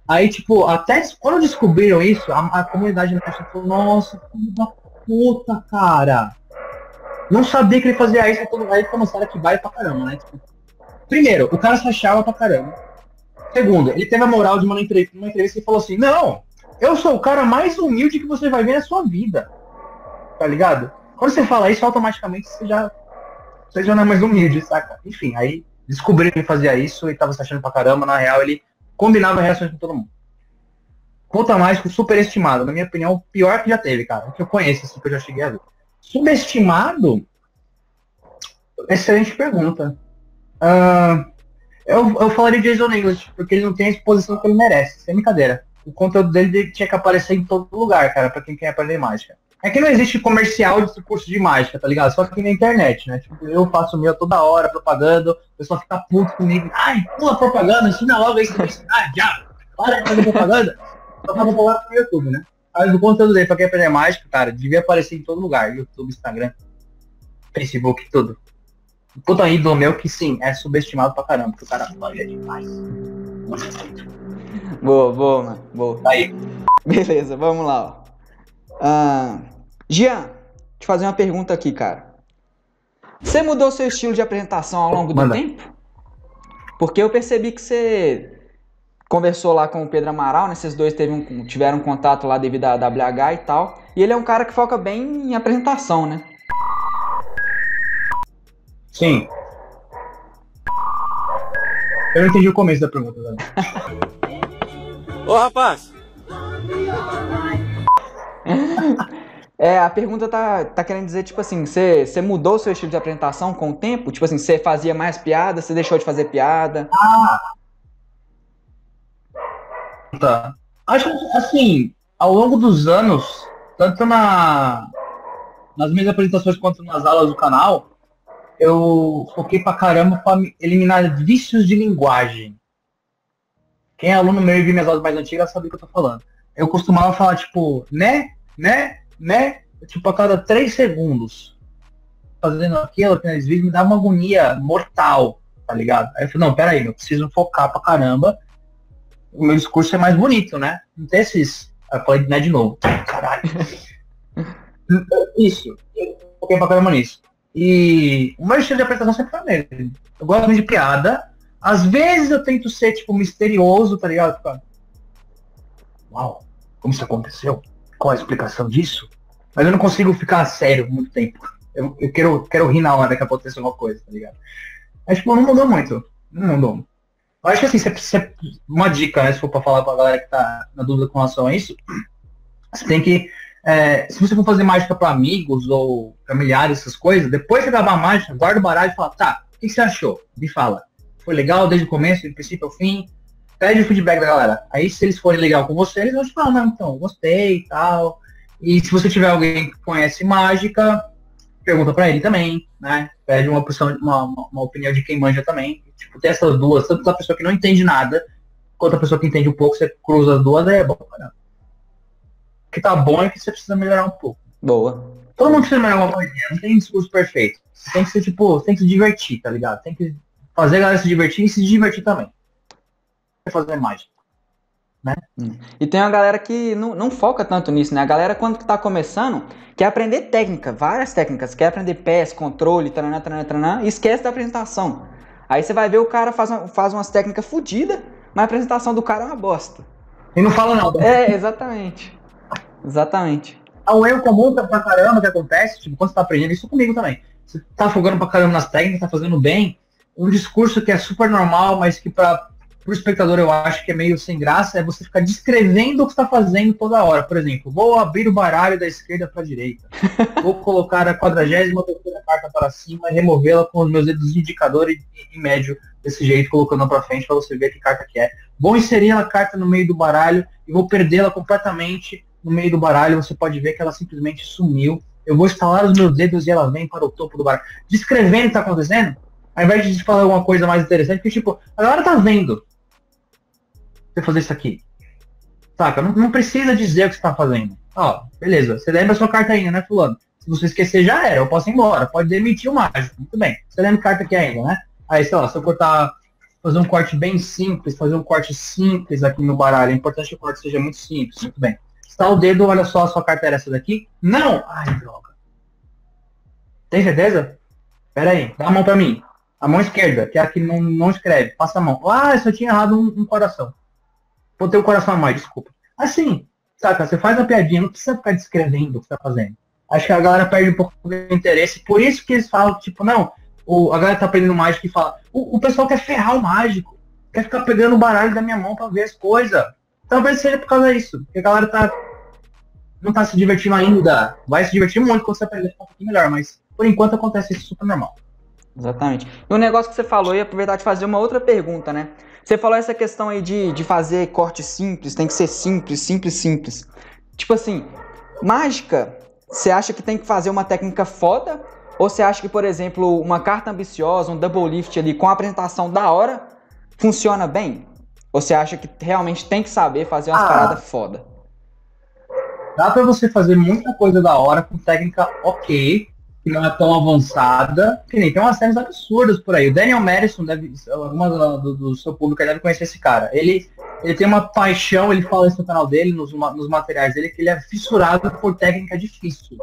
Aí, tipo, até quando descobriram isso, a, a comunidade na caixa falou, nossa, filho da puta, cara. Não sabia que ele fazia isso, todo aí começaram que vai pra caramba, né? Tipo, primeiro, o cara se achava pra caramba. Segundo, ele teve a moral de uma entrevista, uma entrevista e falou assim, não, eu sou o cara mais humilde que você vai ver na sua vida. Tá ligado? Quando você fala isso, automaticamente você já você já não é mais humilde, saca? Enfim, aí descobriram que ele fazia isso e tava se achando pra caramba. Na real, ele combinava reações com todo mundo. Conta mágico superestimado, na minha opinião, o pior que já teve, cara. Que eu conheço, assim, que eu já cheguei a ver. Subestimado? Excelente pergunta. Uh, eu, eu falaria de Jason English, porque ele não tem a exposição que ele merece, sem brincadeira. O conteúdo dele tinha que aparecer em todo lugar, cara, pra quem quer aprender mágica. É que não existe comercial de curso de mágica, tá ligado? Só que na internet, né? Tipo, eu faço meu toda hora, propaganda, o pessoal fica puto comigo. Ai, pula propaganda, ensina logo isso. Ah, já! Para de fazer propaganda. Só pra popular pro YouTube, né? Mas o conteúdo dele, pra quem aprender mágica, cara, devia aparecer em todo lugar. YouTube, Instagram, Facebook, tudo. Puta ídolo meu que sim, é subestimado pra caramba, porque o cara manja demais. Boa, boa, mano. Boa. Aí. Beleza, vamos lá, ó. Ah, Jean, te fazer uma pergunta aqui, cara. Você mudou seu estilo de apresentação ao longo do Manda. tempo? Porque eu percebi que você conversou lá com o Pedro Amaral, né? Esses dois teve um- tiveram contato lá devido à WH e tal. E ele é um cara que foca bem em apresentação, né? Sim. Eu não entendi o começo da pergunta, velho. Ô rapaz, [laughs] É, a pergunta tá, tá querendo dizer, tipo assim, você você mudou seu estilo de apresentação com o tempo? Tipo assim, você fazia mais piada, você deixou de fazer piada? Tá. Acho que, assim, ao longo dos anos, tanto na, nas minhas apresentações quanto nas aulas do canal, eu foquei pra caramba pra eliminar vícios de linguagem. Quem é aluno meu e viu minhas aulas mais antigas sabe o que eu tô falando. Eu costumava falar, tipo, né, né, né, tipo, a cada três segundos. Fazendo aquilo, aqueles vídeos, me dava uma agonia mortal, tá ligado? Aí eu falei, não, peraí, eu preciso focar pra caramba o meu discurso é mais bonito, né? Não tem esses. Eu falei, né, de novo. Caralho. [laughs] Isso. Eu foquei pra caramba nisso. E o meu estilo de apresentação sempre foi mesmo. Eu gosto muito de piada. Às vezes eu tento ser, tipo, misterioso, tá ligado? Ficar, Uau, como isso aconteceu? Qual a explicação disso? Mas eu não consigo ficar sério muito tempo. Eu, eu quero, quero rir na hora que aconteça alguma coisa, tá ligado? Mas, tipo, não mudou muito. Não mudou. Eu acho que assim, uma dica, né, se for pra falar pra galera que tá na dúvida com relação a isso, você tem que, é, se você for fazer mágica pra amigos ou familiares, essas coisas, depois que acabar a mágica, guarda o baralho e fala, tá, o que você achou? Me fala. Foi legal desde o começo, do princípio ao fim? Pede o feedback da galera. Aí se eles forem legal com você, eles vão te falar, não, então, gostei e tal. E se você tiver alguém que conhece mágica, pergunta pra ele também, né? Pede uma opção, uma, uma, opinião de quem manja também. Tipo, tem essas duas, tanto da pessoa que não entende nada, quanto a pessoa que entende um pouco, você cruza as duas, aí é bom, cara. O que tá bom é que você precisa melhorar um pouco. Boa. Todo mundo precisa melhorar uma coisinha, não tem discurso perfeito. Você tem que ser, tipo, você tem que se divertir, tá ligado? Tem que fazer a galera se divertir e se divertir também. Fazer mágica. E tem uma galera que não, não foca tanto nisso, né? A galera, quando tá começando, quer aprender técnica, várias técnicas. Quer aprender pés, controle, taranã, taranã, taranã, e esquece da apresentação. Aí você vai ver o cara faz, uma- faz umas técnicas fodidas, mas a apresentação do cara é uma bosta. E não fala nada. É, exatamente. Exatamente. É um erro comum pra pra caramba que acontece, tipo, quando você tá aprendendo, isso comigo também. Você tá afogando pra caramba nas técnicas, tá fazendo bem, um discurso que é super normal, mas que para pro espectador eu acho que é meio sem graça, é você ficar descrevendo o que está fazendo toda hora. Por exemplo, vou abrir o baralho da esquerda para a direita. [laughs] Vou colocar a 43 terceira carta para cima e removê-la com os meus dedos indicador e, e médio desse jeito, colocando para frente para você ver que carta que é. Vou inserir a carta no meio do baralho e vou perdê-la completamente no meio do baralho. Você pode ver que ela simplesmente sumiu. Eu vou instalar os meus dedos e ela vem para o topo do baralho. Descrevendo o que está acontecendo, ao invés de falar alguma coisa mais interessante, porque tipo, a galera tá vendo você fazer isso aqui. Saca? Não, não precisa dizer o que você tá fazendo. Ó, beleza. Você lembra sua carta ainda, né, fulano? Se você esquecer, já era. Eu posso ir embora. Pode demitir o mágico. Muito bem. Você lembra carta aqui ainda, né? Aí, sei lá, se eu cortar, fazer um corte bem simples, fazer um corte simples aqui no baralho. É importante que o corte seja muito simples. Muito bem. Está o dedo, olha só, a sua carta era essa daqui? Não! Ai, droga. Tem certeza? Pera aí, dá a mão pra mim. A mão esquerda, que é a que não, não escreve. Passa a mão. Ah, eu só tinha errado um, um coração. Vou ter o coração a mais, desculpa. Assim, saca? Você faz a piadinha, não precisa ficar descrevendo o que tá fazendo. Acho que a galera perde um pouco do interesse. Por isso que eles falam, tipo, não, o, a galera tá aprendendo mágico e fala, o, o pessoal quer ferrar o mágico. Quer ficar pegando o baralho da minha mão pra ver as coisas. Talvez seja por causa disso. Porque a galera tá. Não tá se divertindo ainda. Vai se divertir muito quando você aprender um pouquinho melhor, mas por enquanto acontece isso super normal. Exatamente. E um negócio que você falou, eu ia aproveitar de fazer uma outra pergunta, né? Você falou essa questão aí de, de fazer corte simples, tem que ser simples, simples, simples. Tipo assim, mágica você acha que tem que fazer uma técnica foda? Ou você acha que, por exemplo, uma carta ambiciosa, um double lift ali com a apresentação da hora funciona bem? Ou você acha que realmente tem que saber fazer umas Ah. paradas foda? Dá pra você fazer muita coisa da hora com técnica ok, que não é tão avançada. Que nem tem umas séries absurdas por aí. O Daniel Madison, deve, alguma do, do seu público deve conhecer esse cara. Ele, ele tem uma paixão, ele fala isso no canal dele, nos, nos materiais dele, que ele é fissurado por técnica difícil.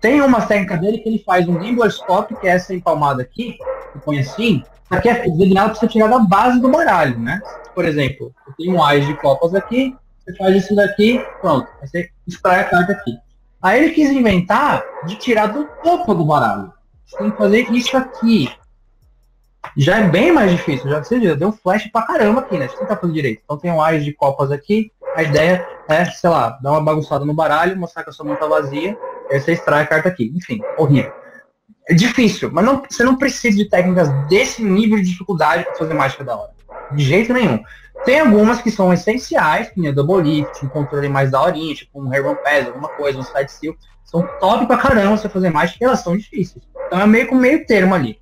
Tem uma técnica dele que ele faz um gimbal stop, que é essa empalmada aqui, que põe assim, que é designado para você tirar da base do baralho, né? Por exemplo, eu tenho um ás de copas aqui, você faz isso daqui, pronto. Aí você extrai a carta aqui. Aí ele quis inventar de tirar do topo do baralho. Você tem que fazer isso aqui. Já é bem mais difícil, já você viu, deu flash pra caramba aqui, né? Eu tentar fazer direito. Então tem um ás de copas aqui, a ideia é, sei lá, dar uma bagunçada no baralho, mostrar que a sua mão tá vazia, aí você extrai a carta aqui. Enfim, horrível. É difícil, mas não, você não precisa de técnicas desse nível de dificuldade para fazer mágica da hora. De jeito nenhum. Tem algumas que são essenciais, que nem o Double Lift, um controle mais daorinha, tipo um Herban Pass, alguma coisa, um Side Seal. São top pra caramba você fazer mágica elas são difíceis. Então é meio com meio termo ali.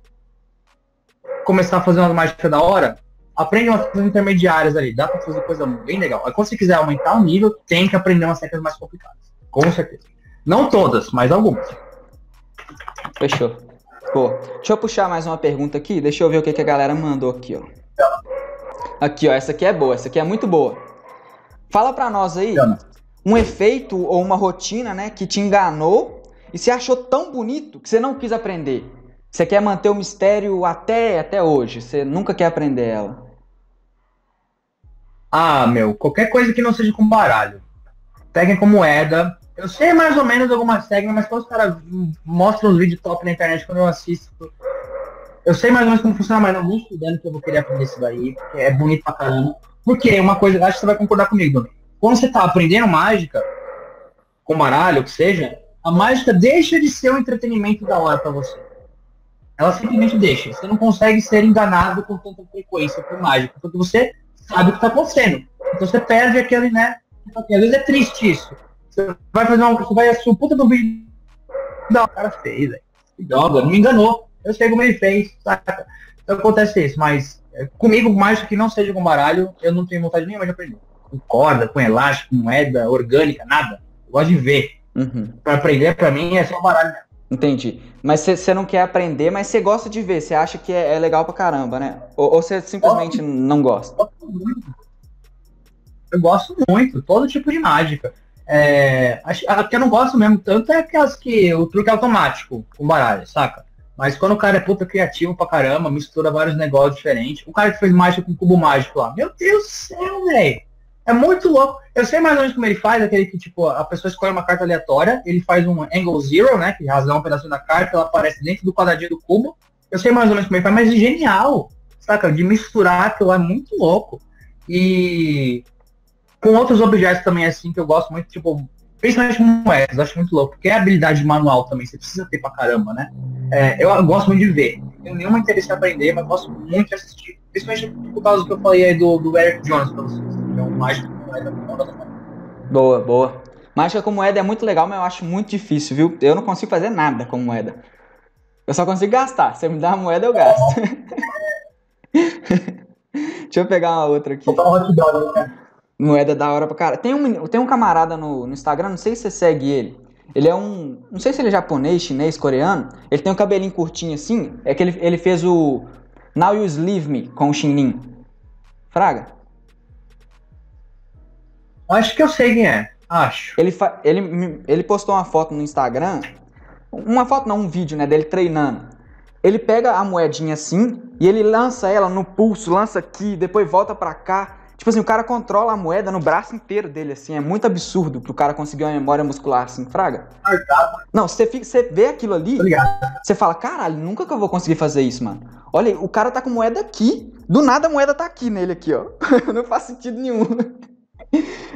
Começar a fazer uma mágica da hora, aprende umas coisas intermediárias ali, dá pra fazer coisa bem legal. Aí quando você quiser aumentar o nível, tem que aprender umas técnicas mais complicadas. Com certeza. Não todas, mas algumas. Fechou. Pô, deixa eu puxar mais uma pergunta aqui. Deixa eu ver o que, que a galera mandou aqui, ó. Aqui, ó. Essa aqui é boa. Essa aqui é muito boa. Fala pra nós aí um efeito ou uma rotina, né, que te enganou e você achou tão bonito que você não quis aprender. Você quer manter o mistério até, até hoje. Você nunca quer aprender ela. Ah, meu, qualquer coisa que não seja com baralho. Técnica como moeda. Eu sei mais ou menos algumas técnicas, mas quando os caras mostram os vídeos top na internet quando eu assisto. Eu sei mais ou menos como funciona, mas não vou estudando que eu vou querer aprender isso daí, porque é bonito pra caramba. Porque uma coisa, acho que você vai concordar comigo, Doni. Quando você tá aprendendo mágica, com baralho, o que seja, a mágica deixa de ser um entretenimento da hora pra você. Ela simplesmente deixa. Você não consegue ser enganado com tanta frequência por mágica, porque você sabe o que tá acontecendo. Então você perde aquele, né? Às vezes é triste isso. Você vai fazer uma. Você vai assistir o puta do vídeo. Não, o cara fez, velho. Que droga, não me enganou. Eu sei como ele fez, saca? Então acontece isso, mas é, comigo, mais que não seja com baralho, eu não tenho vontade nenhuma de aprender. Com corda, com elástico, com moeda orgânica, nada. Eu gosto de ver. Uhum. Pra aprender, pra mim, é só baralho. Entendi. Mas você não quer aprender, mas você gosta de ver. Você acha que é, é legal pra caramba, né? Ou, você simplesmente não gosta? gosto muito. Eu gosto muito, todo tipo de mágica. É, acho- a que eu não gosto mesmo tanto é aquelas que o truque é automático com baralho, saca? Mas quando o cara é puta criativo pra caramba, mistura vários negócios diferentes. O cara que fez mágica com cubo mágico lá, meu Deus do céu, velho. É muito louco. Eu sei mais ou menos como ele faz, aquele que, tipo, a pessoa escolhe uma carta aleatória, ele faz um angle zero, né? Que rasga um pedacinho da carta, ela aparece dentro do quadradinho do cubo. Eu sei mais ou menos como ele faz, mas é genial. Saca? De misturar aquilo é muito louco. E com outros objetos também, assim, que eu gosto muito, tipo, principalmente com moedas, eu acho muito louco, porque é habilidade manual também, você precisa ter pra caramba, né? É, eu gosto muito de ver. Não tenho nenhum interesse em aprender, mas gosto muito de assistir. Principalmente por causa do que eu falei aí do, do Eric Jones pra vocês. Que é mágico que moeda. Boa, boa. Mágica com moeda é muito legal, mas eu acho muito difícil, viu? Eu não consigo fazer nada com moeda. Eu só consigo gastar. Se você me dá uma moeda, eu gasto. [laughs] Deixa eu pegar uma outra aqui. Vou dar um hot dog, né? Moeda da hora pra cara. Tem um, tem um camarada no, no Instagram, não sei se você segue ele. Ele é um. Não sei se ele é japonês, chinês, coreano. Ele tem um cabelinho curtinho assim. É que ele, ele fez o Now You Leave Me com o Xinlin. Fraga? Acho que eu sei quem é. Acho. Ele, fa- ele, ele postou uma foto no Instagram. Uma foto não, um vídeo, né? Dele treinando. Ele pega a moedinha assim e ele lança ela no pulso, lança aqui, depois volta pra cá. Tipo assim, o cara controla a moeda no braço inteiro dele, assim. É muito absurdo pro cara conseguir uma memória muscular assim, fraga. Não, você, fica, você vê aquilo ali, você fala, caralho, nunca que eu vou conseguir fazer isso, mano. Olha, aí, o cara tá com moeda aqui, do nada a moeda tá aqui nele aqui, ó. [laughs] Não faz sentido nenhum.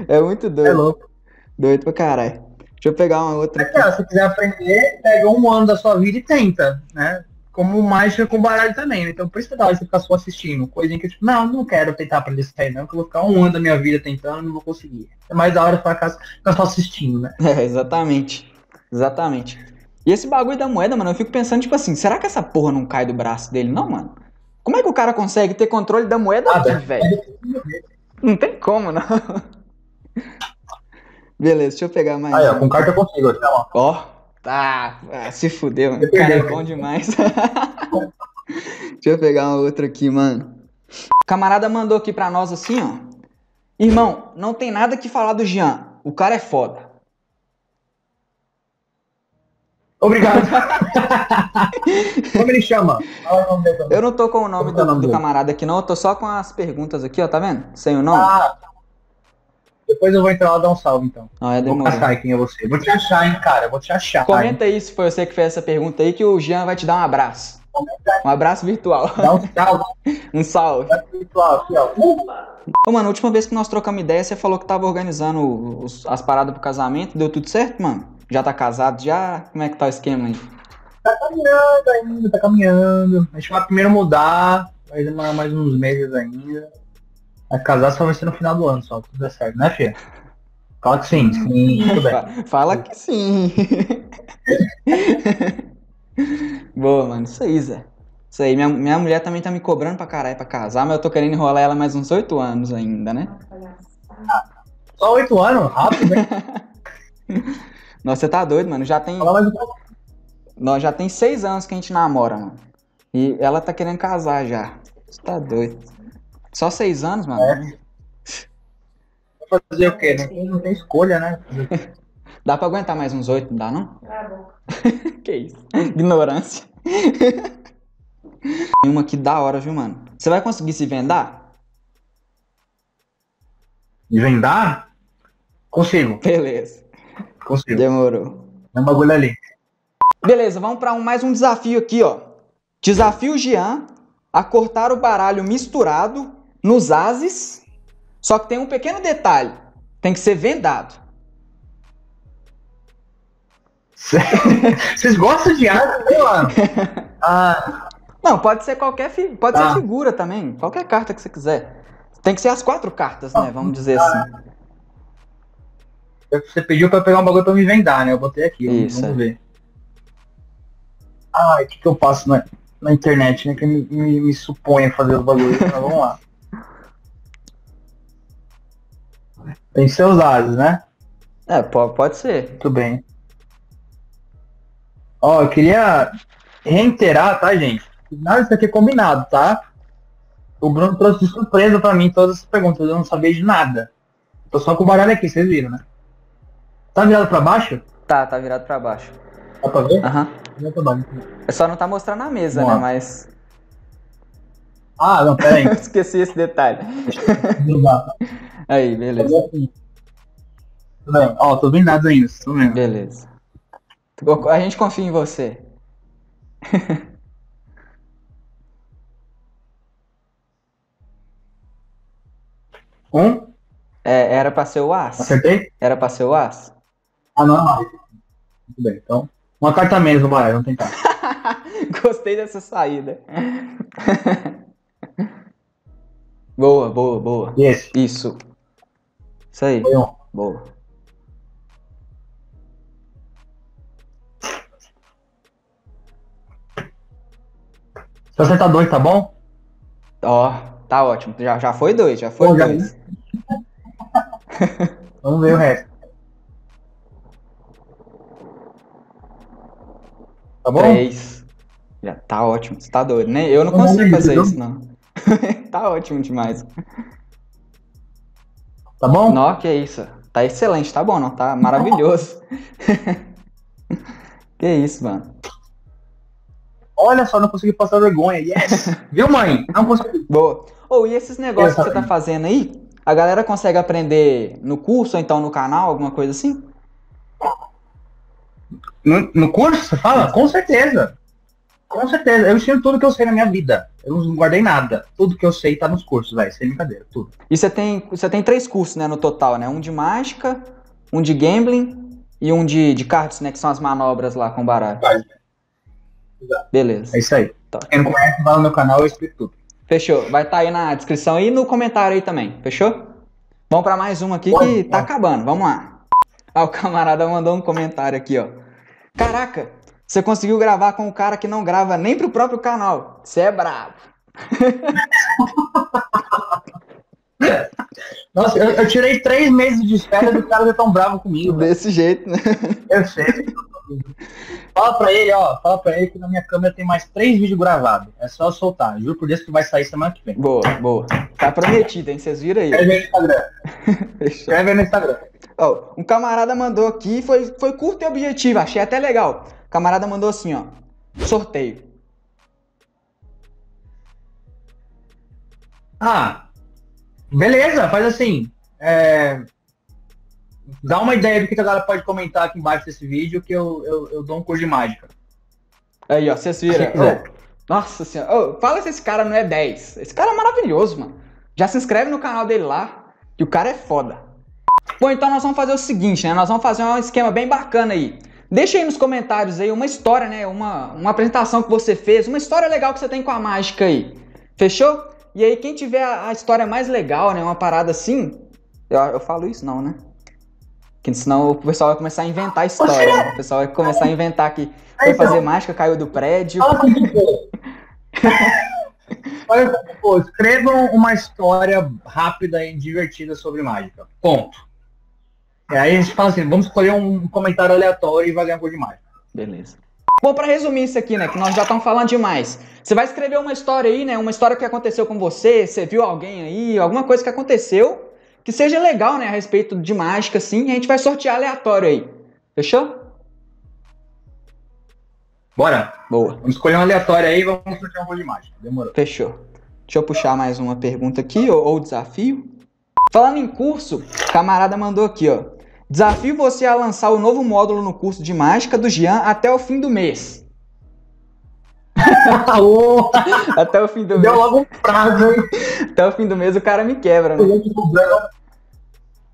É muito doido. É louco. Doido pra caralho. Deixa eu pegar uma outra aqui. É, se quiser aprender, pega um ano da sua vida e tenta, né? Como mágica com baralho também, né? Então por isso que dá você ficar só assistindo. Coisinha que eu, tipo, não, não quero tentar aprender isso aí, não, que eu vou ficar um ano da minha vida tentando e não vou conseguir. É mais da hora ficar casa ficar só assistindo, né? [laughs] É, exatamente. Exatamente. E esse bagulho da moeda, mano, eu fico pensando, tipo assim, será que essa porra não cai do braço dele, não, mano? Como é que o cara consegue ter controle da moeda Ah, aqui, velho? Não tem como, não. [laughs] Beleza, deixa eu pegar mais. Aí, ó, com carta eu consigo, ó. Ó, tá. Ah, se fudeu, mano. O cara é bom demais. [laughs] Deixa eu pegar uma outra aqui, mano. O camarada mandou aqui pra nós assim, ó. Irmão, não tem nada que falar do Jean. O cara é foda. Obrigado. [laughs] Como ele chama? Eu não tô com o nome Como é do, do camarada aqui, não. Eu tô só com as perguntas aqui, ó. Tá vendo? Sem o nome. Ah, depois eu vou entrar lá e dar um salve, então. Ah, é Vou demorou. caçar aí quem é você. Vou te achar, hein, cara. Vou te achar. Comenta aí se foi você que fez essa pergunta aí, que o Jean vai te dar um abraço. Um abraço virtual. Dá um salve [laughs] Um salve. pessoal aqui, ó. Uh! Ô, mano, a última vez que nós trocamos ideia, você falou que tava organizando os- as paradas pro casamento. Deu tudo certo, mano? Já tá casado já? Como é que tá o esquema aí? Tá caminhando ainda, tá caminhando. A gente vai primeiro mudar, vai demorar mais uns meses ainda. Vai casar só vai ser no final do ano, só, tudo der certo, né, filha? Fala que sim, sim, tudo bem. Fa- Fala que sim. Boa, mano. Isso aí, Zé. Isso aí. Minha, minha mulher também tá me cobrando pra caralho pra casar, mas eu tô querendo enrolar ela mais uns oito anos ainda, né? Só oito anos, rápido, hein? [laughs] Nossa, você tá doido, mano. Já tem, Fala mais pouco. nós já tem seis anos que a gente namora, mano. E ela tá querendo casar já. Você tá doido. Só seis anos, mano? É. Fazer o quê? Não tem, não tem escolha, né? [laughs] Dá pra aguentar mais uns oito, não dá não? [laughs] que isso? Ignorância. [laughs] Tem uma aqui da hora, viu, mano? Você vai conseguir se vendar? De vendar? Consigo, Beleza. consigo. Demorou. É um bagulho ali. Beleza, vamos pra um, mais um desafio aqui, ó. Desafio Jean a cortar o baralho misturado nos ases. Só que tem um pequeno detalhe. Tem que ser vendado. [laughs] Vocês gostam de arte, né, mano? [laughs] Ah, Não, pode ser qualquer pode Ah. ser figura também, qualquer carta que você quiser. Tem que ser as quatro cartas, né? Vamos dizer assim. você pediu pra eu pegar um bagulho pra me vendar, né? Eu botei aqui, vamos- Isso, vamos é. ver. Ai, o que, que eu passo na, na internet, né? Que me, me, me supõe a fazer os bagulhos. Mas vamos lá. Tem seus ases, né? É, po- pode ser. Muito bem. Ó, eu queria reiterar, tá, gente? Nada disso aqui é combinado, tá? O Bruno trouxe de surpresa pra mim todas as perguntas, eu não sabia de nada. Tô só com o baralho aqui, vocês viram, né? Tá virado pra baixo? Tá, tá virado pra baixo. Dá pra ver? Aham. Baixo. É só não tá mostrando a mesa, Vamos né? Mas Ah, não, pera aí. [laughs] esqueci esse detalhe. Não. Aí, beleza. Bem. Ó, tô vendo nada ainda, estão vendo. Beleza. A gente confia em você. [laughs] Um, É, era pra ser o as? acertei? Era pra ser o as? Ah, não, não. Muito bem, então. Uma carta menos no baralho, vamos tentar. [laughs] Gostei dessa saída. [laughs] boa, boa, boa. Esse? Isso. Isso aí. Foi um. Boa. Se acertar dois, tá bom? Ó, tá ótimo. Já, já foi dois, já foi Pô, já- dois. [laughs] Vamos ver o resto. Tá bom? Três. Já tá ótimo. Você tá doido, né? Eu não Não, consigo fazer isso, não. [laughs] tá ótimo demais. Tá bom? Nó, que isso. Tá excelente, tá bom, não? Tá maravilhoso. [laughs] que isso, mano. Olha só, não consegui passar vergonha. Yes! Viu, mãe? Não consegui. Boa. Ou e esses negócios que você tá fazendo aí? A galera consegue aprender no curso ou então no canal, alguma coisa assim? No, no curso, você fala? Com certeza. Com certeza. Eu ensino tudo que eu sei na minha vida. Eu não guardei nada. Tudo que eu sei tá nos cursos, velho. Sem brincadeira. Tudo. E você tem, você tem três cursos, né, no total, né? Um de mágica, um de gambling e um de, de cards, né? Que são as manobras lá com baralho. Beleza. É isso aí. Tá. Quem não conhece, vai no meu canal, eu explico tudo. Fechou. Vai estar aí na descrição e no comentário aí também. Fechou? Vamos pra mais uma aqui que tá acabando. Vamos lá. Ah, o camarada mandou um comentário aqui, ó. Caraca, você conseguiu gravar com um cara que não grava nem pro próprio canal. Você é brabo. [laughs] Nossa, eu, eu tirei três meses de férias e o cara já tão bravo comigo. velho. Desse jeito, né? Eu sei. Fala pra ele, ó. Fala pra ele que na minha câmera tem mais três vídeos gravados. É só soltar. Juro por Deus que vai sair semana que vem. Boa, boa. Tá prometido, hein? Vocês viram aí. Escreve no Instagram. [laughs] Escreve aí no Instagram. Ó, um camarada mandou aqui, foi, foi curto e objetivo, achei até legal. Camarada mandou assim, ó. Sorteio. Ah, beleza, faz assim. é, Dá uma ideia do que a galera pode comentar aqui embaixo desse vídeo que eu, eu, eu dou um curso de mágica. Aí, ó, vocês viram. Ô, nossa senhora. Ô, fala se esse cara não é 10. Esse cara é maravilhoso, mano. Já se inscreve no canal dele lá, que o cara é foda. Bom, então nós vamos fazer o seguinte, né? Nós vamos fazer um esquema bem bacana aí. Deixa aí nos comentários aí uma história, né? Uma, uma apresentação que você fez, uma história legal que você tem com a mágica aí. Fechou? E aí, quem tiver a, a história mais legal, né? Uma parada assim. Eu, eu falo isso, não, né? Que senão o pessoal vai começar a inventar história. né? O pessoal vai começar a inventar que foi fazer mágica, caiu do prédio. Olha, pô, [laughs] escrevam uma história rápida e divertida sobre mágica. Ponto. E aí a gente fala assim, vamos escolher um comentário aleatório e vai ganhar um curso de mágica. Beleza. Bom, pra resumir isso aqui, né, que nós já estamos falando demais. Você vai escrever uma história aí, né, uma história que aconteceu com você, você viu alguém aí, alguma coisa que aconteceu, que seja legal, né, a respeito de mágica, assim, e a gente vai sortear aleatório aí. Fechou? Bora. Boa. Vamos escolher um aleatório aí e vamos sortear um curso de mágica. Demorou. Fechou. Deixa eu puxar mais uma pergunta aqui, ou, ou desafio. Falando em curso, o camarada mandou aqui, ó. Desafio você a lançar o novo módulo no curso de mágica do Jean até o fim do mês. Até o fim do Deu mês. logo um prazo, hein? Até o fim do mês o cara me quebra, né?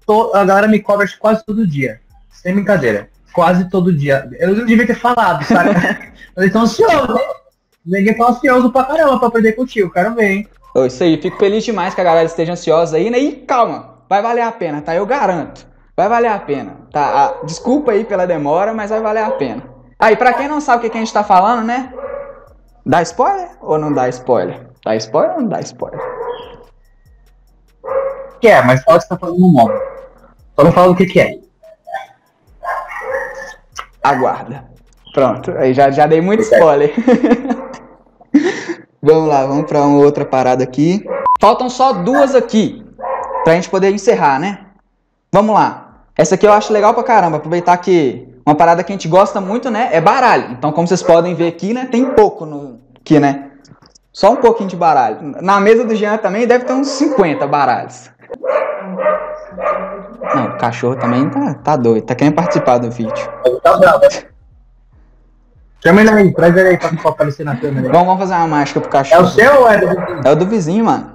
Tô A galera me cobra quase todo dia. Sem brincadeira. Quase todo dia. Eu não devia ter falado, sabe? [laughs] Eles estão ansiosos, né? Ninguém tá ansioso pra caramba pra perder contigo. Quero ver, hein? Ô, isso aí, fico feliz demais que a galera esteja ansiosa aí, né? E calma, vai valer a pena, tá? Eu garanto. Vai valer a pena, tá? Ah, desculpa aí pela demora, mas vai valer a pena. Aí, pra quem não sabe o que, que a gente tá falando, né? Dá spoiler ou não dá spoiler? Dá spoiler ou não dá spoiler? Que é, mas fala que você tá falando no modo. Só não fala o que que é. Aguarda. Pronto, aí já, já dei muito spoiler. [laughs] vamos lá, vamos pra uma outra parada aqui. Faltam só duas aqui, pra gente poder encerrar, né? Vamos lá. Essa aqui eu acho legal pra caramba, aproveitar que uma parada que a gente gosta muito, né, é baralho. Então, como vocês podem ver aqui, né, tem pouco no, aqui, né? Só um pouquinho de baralho. Na mesa do Jean também deve ter uns 50 baralhos. Não, o cachorro também tá, tá doido, tá querendo participar do vídeo. Ele tá bravo. Chama ele aí, traz ele aí pra, aparecer na câmera. Vamos, vamos fazer uma mágica pro É cachorro. o seu ou é do vizinho? É o do vizinho, mano.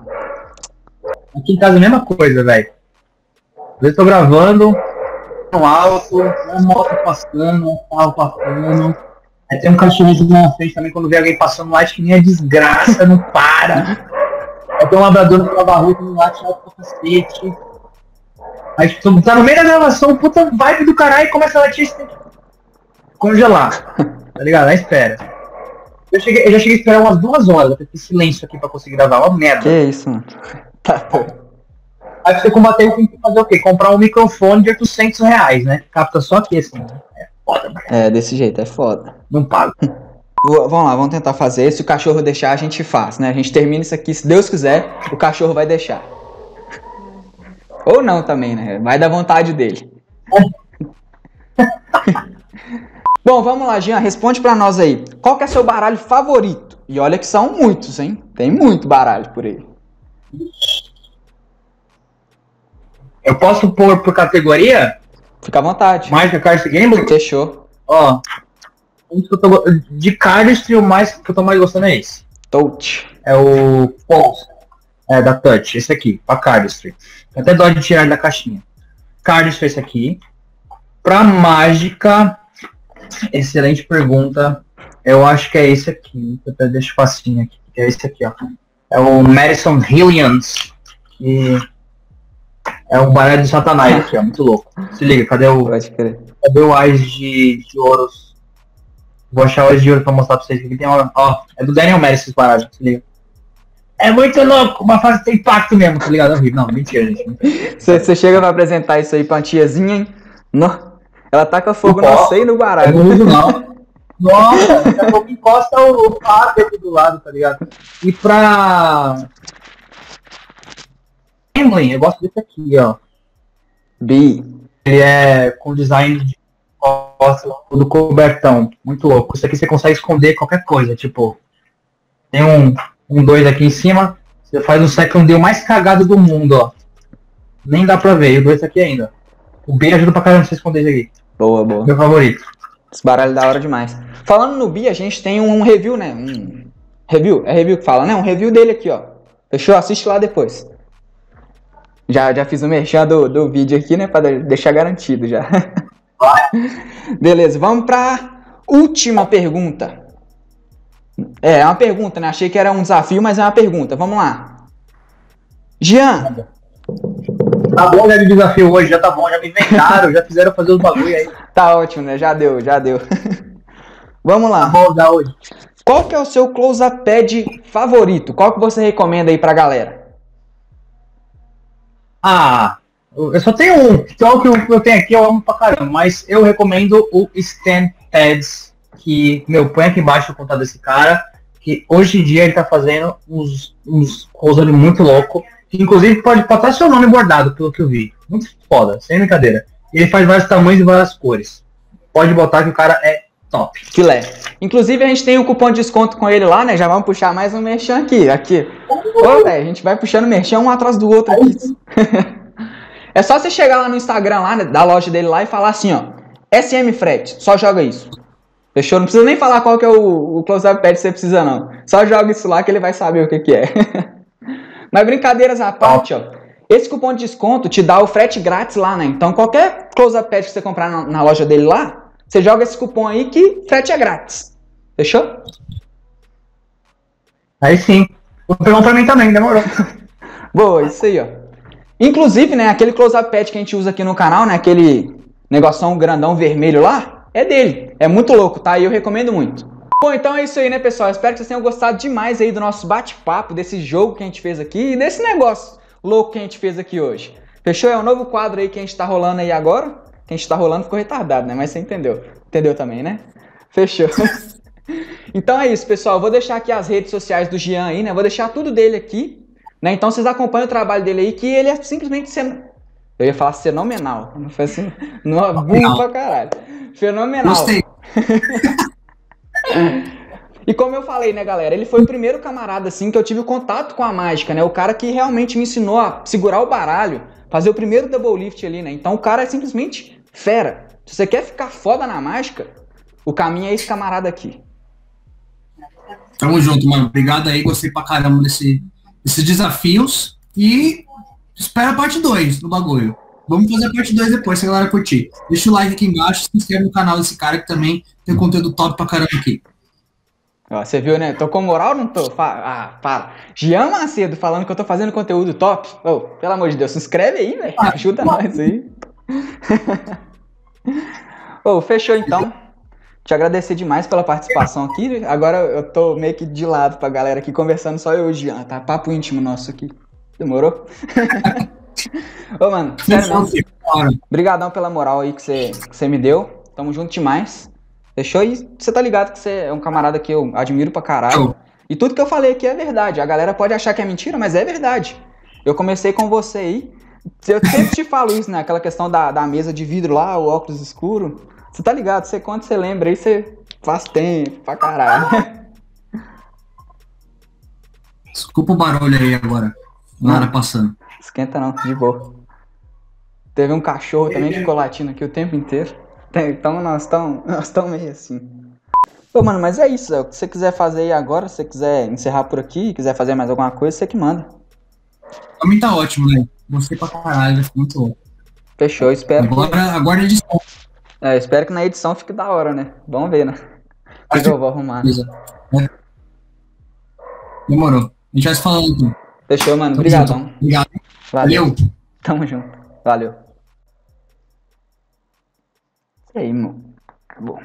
Aqui em casa é a mesma coisa, velho. Vezes tô gravando, alto, uma moto passando, um carro passando. Aí tem um cachorrinho na frente também, quando vê alguém passando lá, acho que nem a desgraça, não para. Aí tem um labrador no lava-rua que não late alto pra cacete. Aí tipo, tá no meio da gravação, puta vibe do caralho, e começa a latir, você tem que congelar. [laughs] Tá ligado? Aí espera. Eu, cheguei, eu já cheguei a esperar umas duas horas, pra ter silêncio aqui pra conseguir gravar, uma merda. Que isso, mano. [laughs] Tá doido. Aí você combater, tem que fazer o quê? Comprar um microfone de 800 reais, né? Capta só aqui, assim. É foda, mano. É, desse jeito, é foda. Não paga. [laughs] Vamos lá, vamos tentar fazer. Se o cachorro deixar, a gente faz, né? A gente termina isso aqui, se Deus quiser, o cachorro vai deixar. Ou não também, né? Vai da vontade dele. [laughs] Bom, vamos lá, Jean, responde pra nós aí. Qual que é seu baralho favorito? E olha que são muitos, hein? Tem muito baralho por aí. Eu posso pôr por categoria? Fica à vontade. Mágica, Card Game? Fechou. Ó. eu tô De cardistry, o mais que eu tô mais gostando é esse. Touch. É o Pulse. É, da Touch. Esse aqui, pra cardistry. Até dó de tirar da caixinha. Cardistry esse aqui. Pra mágica. Excelente pergunta. Eu acho que é esse aqui. Deixa facinho aqui. É esse aqui, ó. É o Madison Hillians. Que é um baralho de Satanás ó. Muito louco. Se liga, cadê o. Cadê o Ais de, de ouros? Vou achar o Ais de ouro pra mostrar pra vocês. Aqui tem, ó, ó. É do Daniel Mary esses baralhos, se liga. É muito louco, uma fase tem impacto mesmo, tá ligado? Não, mentira, gente. Você chega pra apresentar isso aí pra uma tiazinha, hein? Não. Ela taca fogo não, sei no baralho. Não uso, não. Nossa, daqui a pouco encosta o par aqui do lado, tá ligado? E pra. Emblem, eu gosto desse aqui, ó. B. Ele é com design de do cobertão. Muito louco. Isso aqui você consegue esconder qualquer coisa, tipo. Tem um, um dois aqui em cima. Você faz o second deal mais cagado do mundo, ó. Nem dá pra ver. E o dois aqui ainda. O B ajuda pra caramba você esconder isso aqui. Boa, boa. Meu favorito. Esse baralho da hora demais. Falando no Bi, a gente tem um review, né? Um review, é review que fala, né? Um review dele aqui, ó. Fechou? Assiste lá depois. Já, já fiz o merchan do, do vídeo aqui, né? Pra deixar garantido já. [laughs] Beleza, vamos pra última pergunta. É, é uma pergunta, né? Achei que era um desafio, mas é uma pergunta. Vamos lá. Jean, Tá bom já de desafio hoje, já tá bom, já me inventaram, já fizeram fazer os bagulho aí. [laughs] Tá ótimo, né? Já deu, já deu. [laughs] Vamos lá. Tá bom, dá hoje. Qual que é o seu close-up pad favorito? Qual que você recomenda aí pra galera? Ah, eu só tenho um. Então o que eu tenho aqui eu amo pra caramba, mas eu recomendo o Stand Pads, que, meu, põe aqui embaixo o contato desse cara, que hoje em dia ele tá fazendo uns, uns close muito louco. Que inclusive pode botar seu nome bordado, pelo que eu vi. Muito foda, sem brincadeira. Ele faz vários tamanhos e várias cores. Pode botar que o cara é top. Filé. Inclusive a gente tem um cupom de desconto com ele lá, né? Já vamos puxar mais um merchan aqui. Aqui. Ô, velho, a gente vai puxando merchan um atrás do outro aqui. [laughs] é só você chegar lá no Instagram lá, né, da loja dele lá e falar assim, ó. SM Frete, só joga isso. Fechou? Não precisa nem falar qual que é o, o close-up pad que você precisa, não. Só joga isso lá que ele vai saber o que, que é. [laughs] Mas brincadeiras à parte, ó. Esse cupom de desconto te dá o frete grátis lá, né? Então qualquer close-up pad que você comprar na, na, loja dele lá, você joga esse cupom aí que frete é grátis. Fechou? Aí sim. Vou pegar pra mim também, demorou. [laughs] Boa, isso aí, ó. Inclusive, né, aquele close-up pad que a gente usa aqui no canal, né, aquele negoção grandão vermelho lá, é dele. É muito louco, tá? E eu recomendo muito. Bom, então é isso aí, né, pessoal? Espero que vocês tenham gostado demais aí do nosso bate-papo, desse jogo que a gente fez aqui e desse negócio louco que a gente fez aqui hoje. Fechou? É um novo quadro aí que a gente tá rolando aí agora. Gente tá rolando ficou retardado, né? Mas você entendeu. Entendeu também, né? Fechou. [laughs] então é isso, pessoal. vou deixar aqui as redes sociais do Jean aí, né? Vou deixar tudo dele aqui. Né? Então vocês acompanham o trabalho dele aí, que ele é simplesmente sen... Eu ia falar fenomenal. Não foi assim. Não, é burro pra caralho. Fenomenal. Gostei. [laughs] E como eu falei, né, galera, ele foi o primeiro camarada, assim, que eu tive contato com a mágica, né? O cara que realmente me ensinou a segurar o baralho, fazer o primeiro double lift ali, né? Então o cara é simplesmente fera. Se você quer ficar foda na mágica, o caminho é esse camarada aqui. Tamo junto, mano. Obrigado aí, gostei pra caramba desse, desses desafios. E espera a parte 2 do bagulho. Vamos fazer a parte 2 depois, se a galera curtir. Deixa o like aqui embaixo, se inscreve no canal desse cara que também tem conteúdo top pra caramba aqui. Ó, você viu, né? Tô com moral ou não tô? Fa ah, para. Jean Macedo falando que eu tô fazendo conteúdo top. Oh, pelo amor de Deus, se inscreve aí, velho. Ah, Ajuda nós aí. [laughs] oh, fechou então. Te agradecer demais pela participação aqui. Agora eu tô meio que de lado pra galera aqui conversando só eu e o Jean, tá? Papo íntimo nosso aqui. Demorou? [laughs] Ô, mano, sério. Obrigadão pela moral aí que você, que você me deu. Tamo junto demais. Fechou? E você tá ligado que você é um camarada que eu admiro pra caralho. E tudo que eu falei aqui é verdade. A galera pode achar que é mentira, mas é verdade. Eu comecei com você aí. Eu sempre te falo isso, né? Aquela questão da, da mesa de vidro lá, o óculos escuro. Você tá ligado? Você, quando você lembra aí, você faz tempo pra caralho. Desculpa o barulho aí agora. Nada passando. Esquenta não, de boa. Teve um cachorro também que ficou latindo aqui o tempo inteiro. Então nós estamos nós tão meio assim. Pô, mano, mas é isso. O que você quiser fazer aí agora, se você quiser encerrar por aqui, quiser fazer mais alguma coisa, você que manda. Pra mim tá ótimo, né? Gostei pra caralho, vai ficar muito bom. Fechou, espero. Agora, que... agora a é edição. É, espero que na edição fique da hora, né? Vamos ver, né? O que eu vou arrumar. Né? É. Demorou. A gente vai se falando. Então. Fechou, mano. Obrigadão. Obrigado. Valeu. Valeu. Tamo junto. Valeu. E aí, irmão. Acabou.